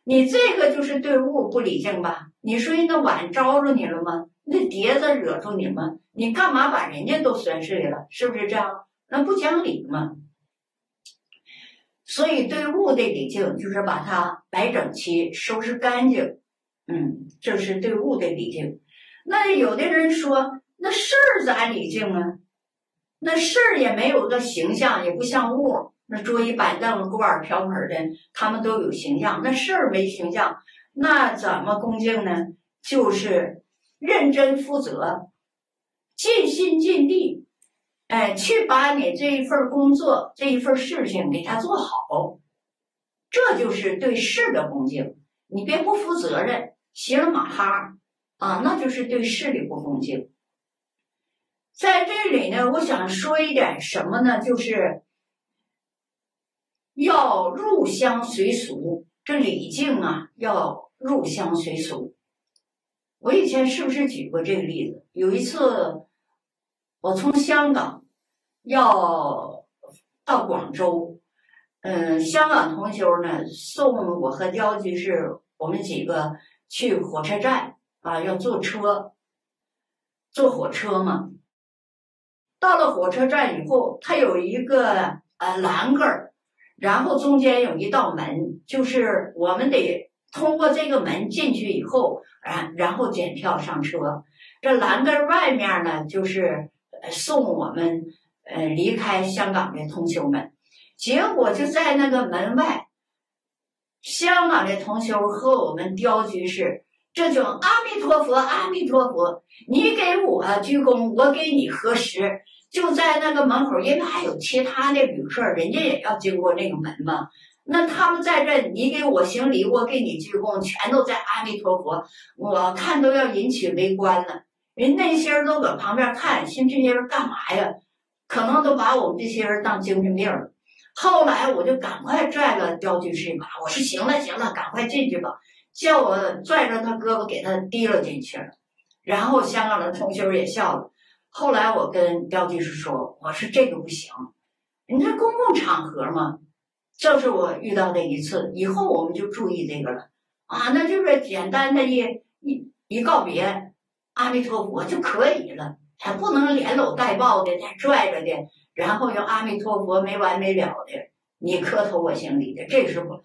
你这个就是对物不理性吧？你说人那碗招着你了吗？那碟子惹住你吗？你干嘛把人家都摔碎了？是不是这样？那不讲理吗？所以对物的理性就是把它摆整齐、收拾干净。嗯，这是对物的礼敬。那有的人说，那事儿咋礼敬啊？那事儿也没有个形象，也不像物。那桌椅板凳、锅碗瓢盆的，他们都有形象。那事儿没形象，那怎么恭敬呢？就是认真负责，尽心尽力，哎，去把你这一份工作、这一份事情给他做好。这就是对事的恭敬。你别不负责任，骑了马哈啊，那就是对事的不恭敬。在这里呢，我想说一点什么呢？就是要入乡随俗，这礼敬啊，要入乡随俗。我以前是不是举过这个例子？有一次，我从香港要到广州，嗯，香港同学呢送我和刁居士，我们几个去火车站啊，要坐车，坐火车嘛。到了火车站以后，它有一个呃栏杆儿，然后中间有一道门，就是我们得通过这个门进去以后，然，然后检票上车。这栏杆外面呢，就是送我们呃离开香港的同学们。结果就在那个门外，香港的同修和我们刁居士，这就阿弥陀佛，阿弥陀佛，你给我鞠躬，我给你合十。就在那个门口，因为还有其他的旅客，人家也要经过那个门嘛。那他们在这，你给我行礼，我给你鞠躬，全都在阿弥陀佛。我看都要引起围观了，人那些人都搁旁边看，寻这些人干嘛呀？可能都把我们这些人当精神病了。后来我就赶快拽了刁居士一把，我说行了行了，赶快进去吧，叫我拽着他胳膊给他提了进去了。然后香港的同学也笑了。后来我跟刁居士说：“我说这个不行，你这公共场合嘛，这是我遇到的一次，以后我们就注意这个了啊，那就是简单的一一一告别，阿弥陀佛就可以了，还不能连搂带抱的，再拽着的，然后又阿弥陀佛没完没了的，你磕头我行礼的，这是不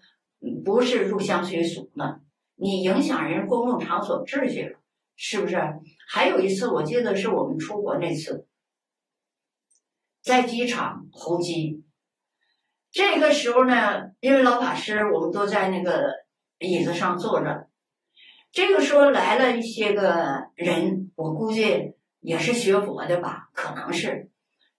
不是入乡随俗了？你影响人公共场所秩序了。”是不是？还有一次，我记得是我们出国那次，在机场候机。这个时候呢，因为老法师我们都在那个椅子上坐着，这个时候来了一些个人，我估计也是学佛的吧，可能是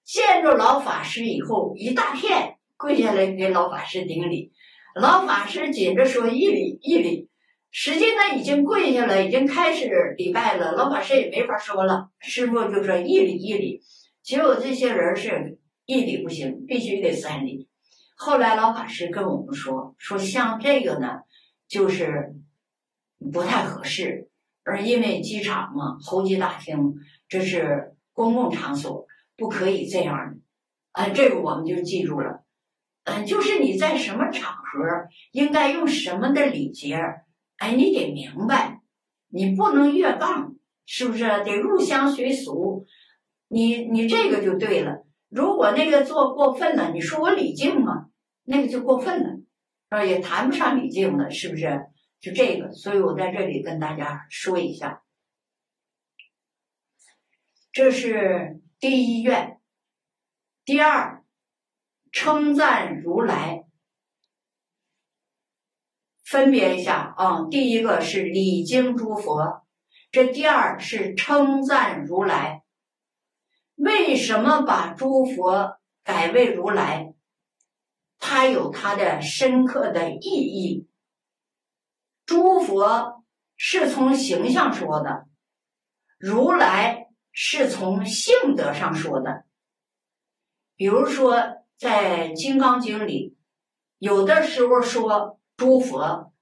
见着老法师以后，一大片跪下来给老法师顶礼。老法师紧着说一礼一礼，实际呢已经跪下了，已经开始礼拜了。老法师也没法说了，师傅就说一礼一礼。结果这些人是一礼不行，必须得三礼。后来老法师跟我们说，说像这个呢，就是不太合适，而因为机场嘛，候机大厅这是公共场所，不可以这样的。啊，这个我们就记住了。嗯，就是你在什么场合应该用什么的礼节，哎，你得明白，你不能越杠，是不是？得入乡随俗，你你这个就对了。如果那个做过分了，你说我礼敬吗？那个就过分了，啊，也谈不上礼敬了，是不是？就这个，所以我在这里跟大家说一下，这是第一愿，第二。称赞如来，分别一下啊。第一个是礼敬诸佛，这第二是称赞如来。为什么把诸佛改为如来？它有它的深刻的意义。诸佛是从形象说的，如来是从性德上说的。比如说。在《金刚经》里，有的时候说诸佛，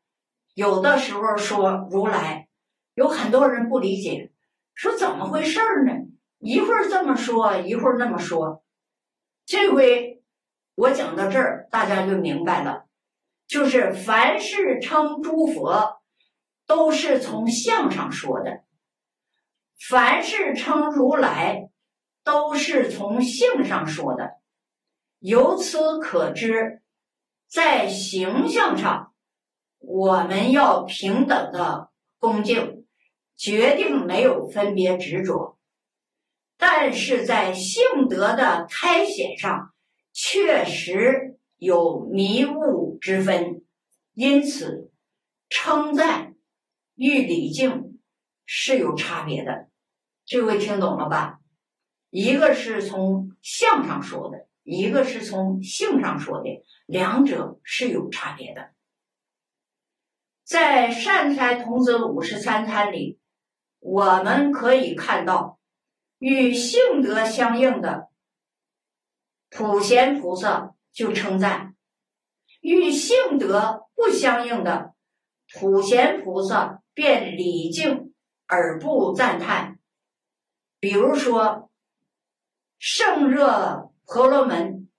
有的时候说如来，有很多人不理解，说怎么回事呢？一会儿这么说，一会儿那么说。这回我讲到这儿，大家就明白了，就是凡是称诸佛，都是从相上说的；凡是称如来，都是从性上说的。由此可知，在形象上，我们要平等的恭敬，决定没有分别执着；但是在性德的开显上，确实有迷雾之分。因此，称赞与礼敬是有差别的。这位听懂了吧？一个是从相上说的。一个是从性上说的，两者是有差别的。在善财童子五十三参里，我们可以看到，与性德相应的普贤菩萨就称赞；与性德不相应的普贤菩萨便礼敬而不赞叹。比如说，圣热。婆罗门，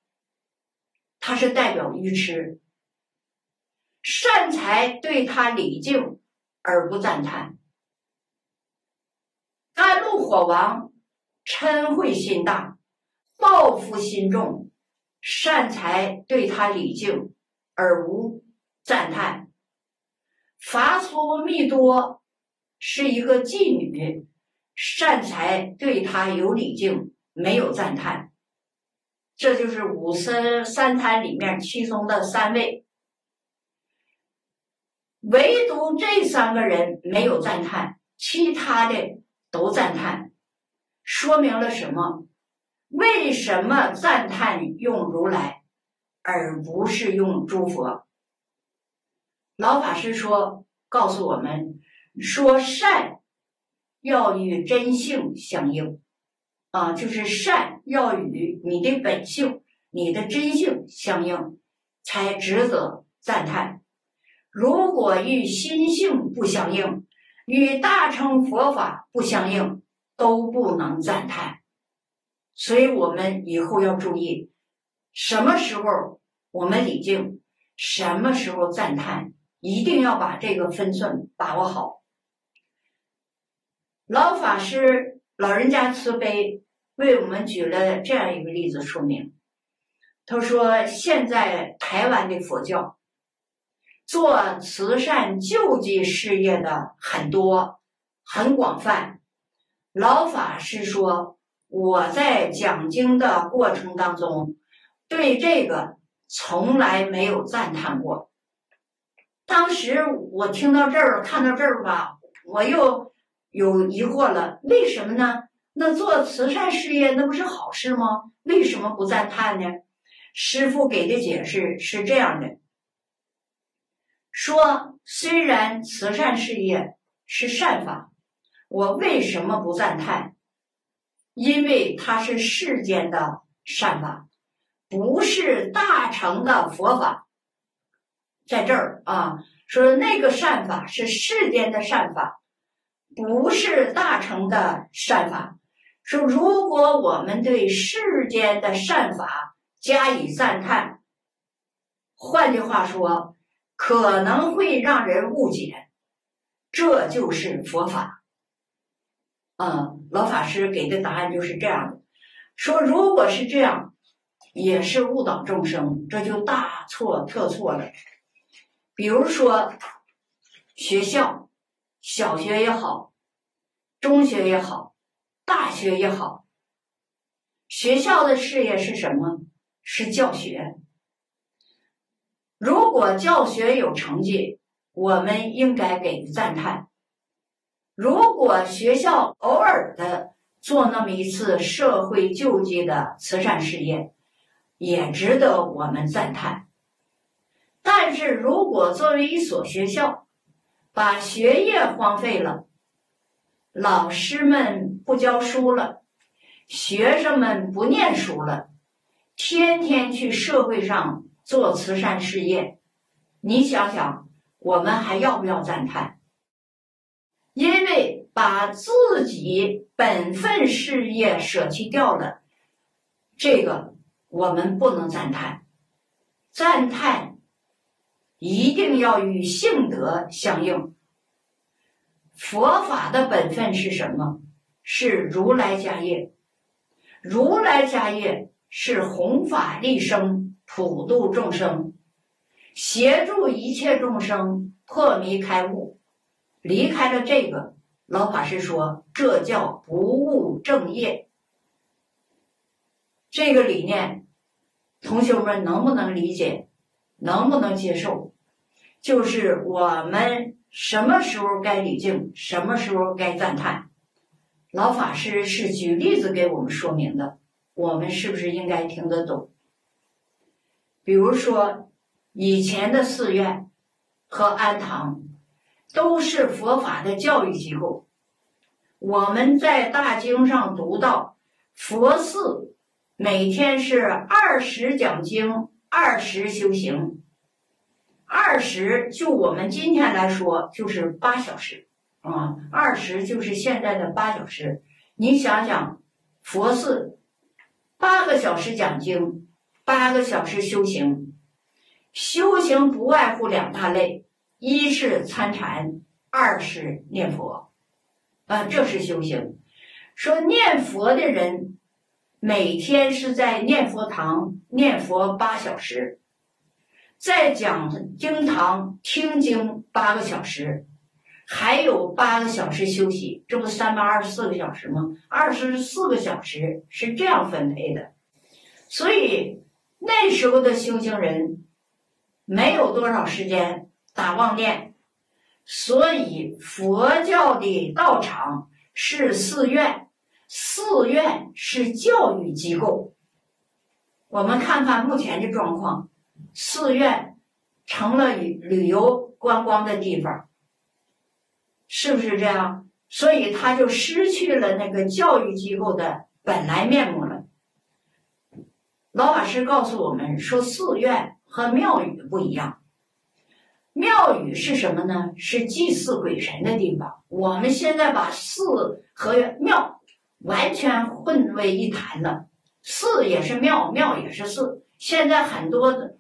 他是代表愚痴，善财对他礼敬而不赞叹；甘露火王嗔恚心大，报复心重，善财对他礼敬而无赞叹；伐粗密多是一个妓女，善财对他有礼敬，没有赞叹。这就是五十三贪里面其中的三位，唯独这三个人没有赞叹，其他的都赞叹，说明了什么？为什么赞叹用如来，而不是用诸佛？老法师说，告诉我们说善要与真性相应。啊，就是善要与你的本性、你的真性相应，才值得赞叹。如果与心性不相应，与大乘佛法不相应，都不能赞叹。所以我们以后要注意，什么时候我们礼敬，什么时候赞叹，一定要把这个分寸把握好。老法师老人家慈悲。为我们举了这样一个例子说明，他说：“现在台湾的佛教做慈善救济事业的很多，很广泛。老法师说，我在讲经的过程当中，对这个从来没有赞叹过。当时我听到这儿，看到这儿吧，我又有疑惑了，为什么呢？那做慈善事业，那不是好事吗？为什么不赞叹呢？师傅给的解释是这样的：说虽然慈善事业是善法，我为什么不赞叹？因为它是世间的善法，不是大乘的佛法。在这儿啊，说那个善法是世间的善法，不是大乘的善法。说如果我们对世间的善法加以赞叹，换句话说，可能会让人误解，这就是佛法。嗯，老法师给的答案就是这样的：说如果是这样，也是误导众生，这就大错特错了。比如说，学校，小学也好，中学也好，大学也好，学校的事业是什么？是教学。如果教学有成绩，我们应该给予赞叹；如果学校偶尔的做那么一次社会救济的慈善事业，也值得我们赞叹。但是如果作为一所学校，把学业荒废了，老师们不教书了，学生们不念书了，天天去社会上做慈善事业，你想想，我们还要不要赞叹？因为把自己本分事业舍弃掉了，这个我们不能赞叹，赞叹。一定要与性德相应。佛法的本分是什么？是如来家业。如来家业是弘法利生、普度众生，协助一切众生破迷开悟。离开了这个，老法师说，这叫不务正业。这个理念，同学们能不能理解？能不能接受？就是我们什么时候该礼敬，什么时候该赞叹。老法师是举例子给我们说明的，我们是不是应该听得懂？比如说，以前的寺院和庵堂都是佛法的教育机构。我们在大经上读到，佛寺每天是二十讲经，二十修行。二十，就我们今天来说，就是八小时，啊，二十就是现在的八小时。你想想，佛寺八个小时讲经，八个小时修行，修行不外乎两大类：一是参禅，二是念佛。啊，这是修行。说念佛的人，每天是在念佛堂念佛八小时。在讲经堂听经八个小时，还有八个小时休息，这不三八二十四个小时吗？二十四个小时是这样分配的，所以那时候的修行人没有多少时间打妄念，所以佛教的道场是寺院，寺院是教育机构。我们看看目前的状况。寺院成了旅游观光的地方，是不是这样？所以他就失去了那个教育机构的本来面目了。老法师告诉我们说，寺院和庙宇不一样。庙宇是什么呢？是祭祀鬼神的地方。我们现在把寺和庙完全混为一谈了，寺也是庙，庙也是寺。现在很多的。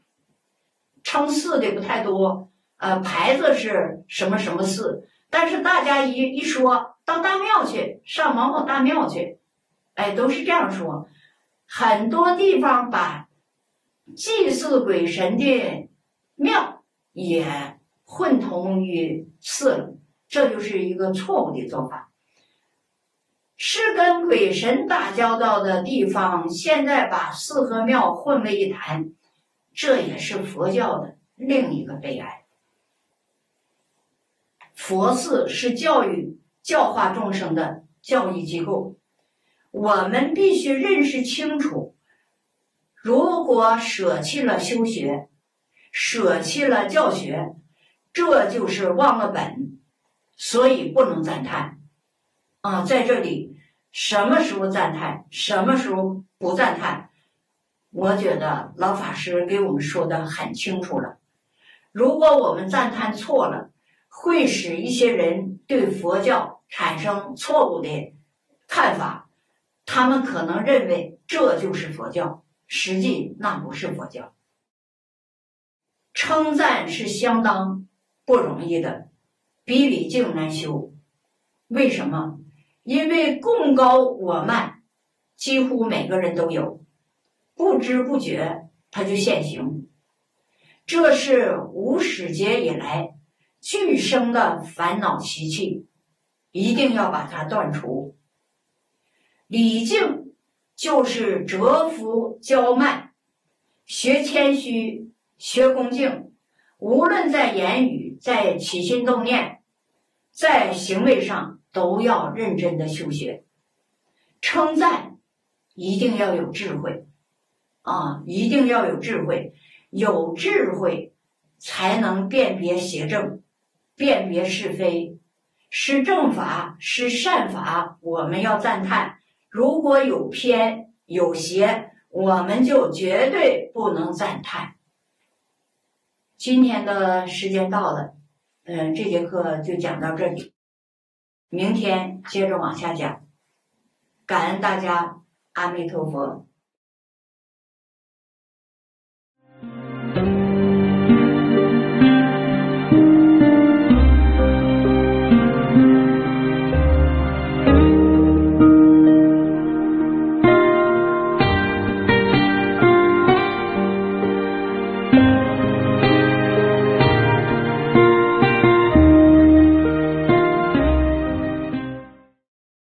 称寺的不太多，呃，牌子是什么什么寺，但是大家一一说到大庙去，上某某大庙去，哎，都是这样说。很多地方把祭祀鬼神的庙也混同于寺了，这就是一个错误的做法。是跟鬼神打交道的地方，现在把寺和庙混为一谈，这也是佛教的另一个悲哀。佛寺是教育、教化众生的教育机构，我们必须认识清楚：如果舍弃了修学，舍弃了教学，这就是忘了本，所以不能赞叹。啊，在这里，什么时候赞叹，什么时候不赞叹？我觉得老法师给我们说的很清楚了。如果我们赞叹错了，会使一些人对佛教产生错误的看法，他们可能认为这就是佛教，实际那不是佛教。称赞是相当不容易的，比礼敬难修。为什么？因为贡高我慢，几乎每个人都有，不知不觉他就现行。这是无始劫以来俱生的烦恼习气，一定要把它断除。礼敬就是折服骄慢，学谦虚，学恭敬，无论在言语、在起心动念、在行为上。都要认真的修学，称赞一定要有智慧啊，一定要有智慧，有智慧才能辨别邪正，辨别是非，是正法是善法，我们要赞叹；如果有偏有邪，我们就绝对不能赞叹。今天的时间到了，嗯，这节课就讲到这里。明天接着往下讲，感恩大家，阿弥陀佛。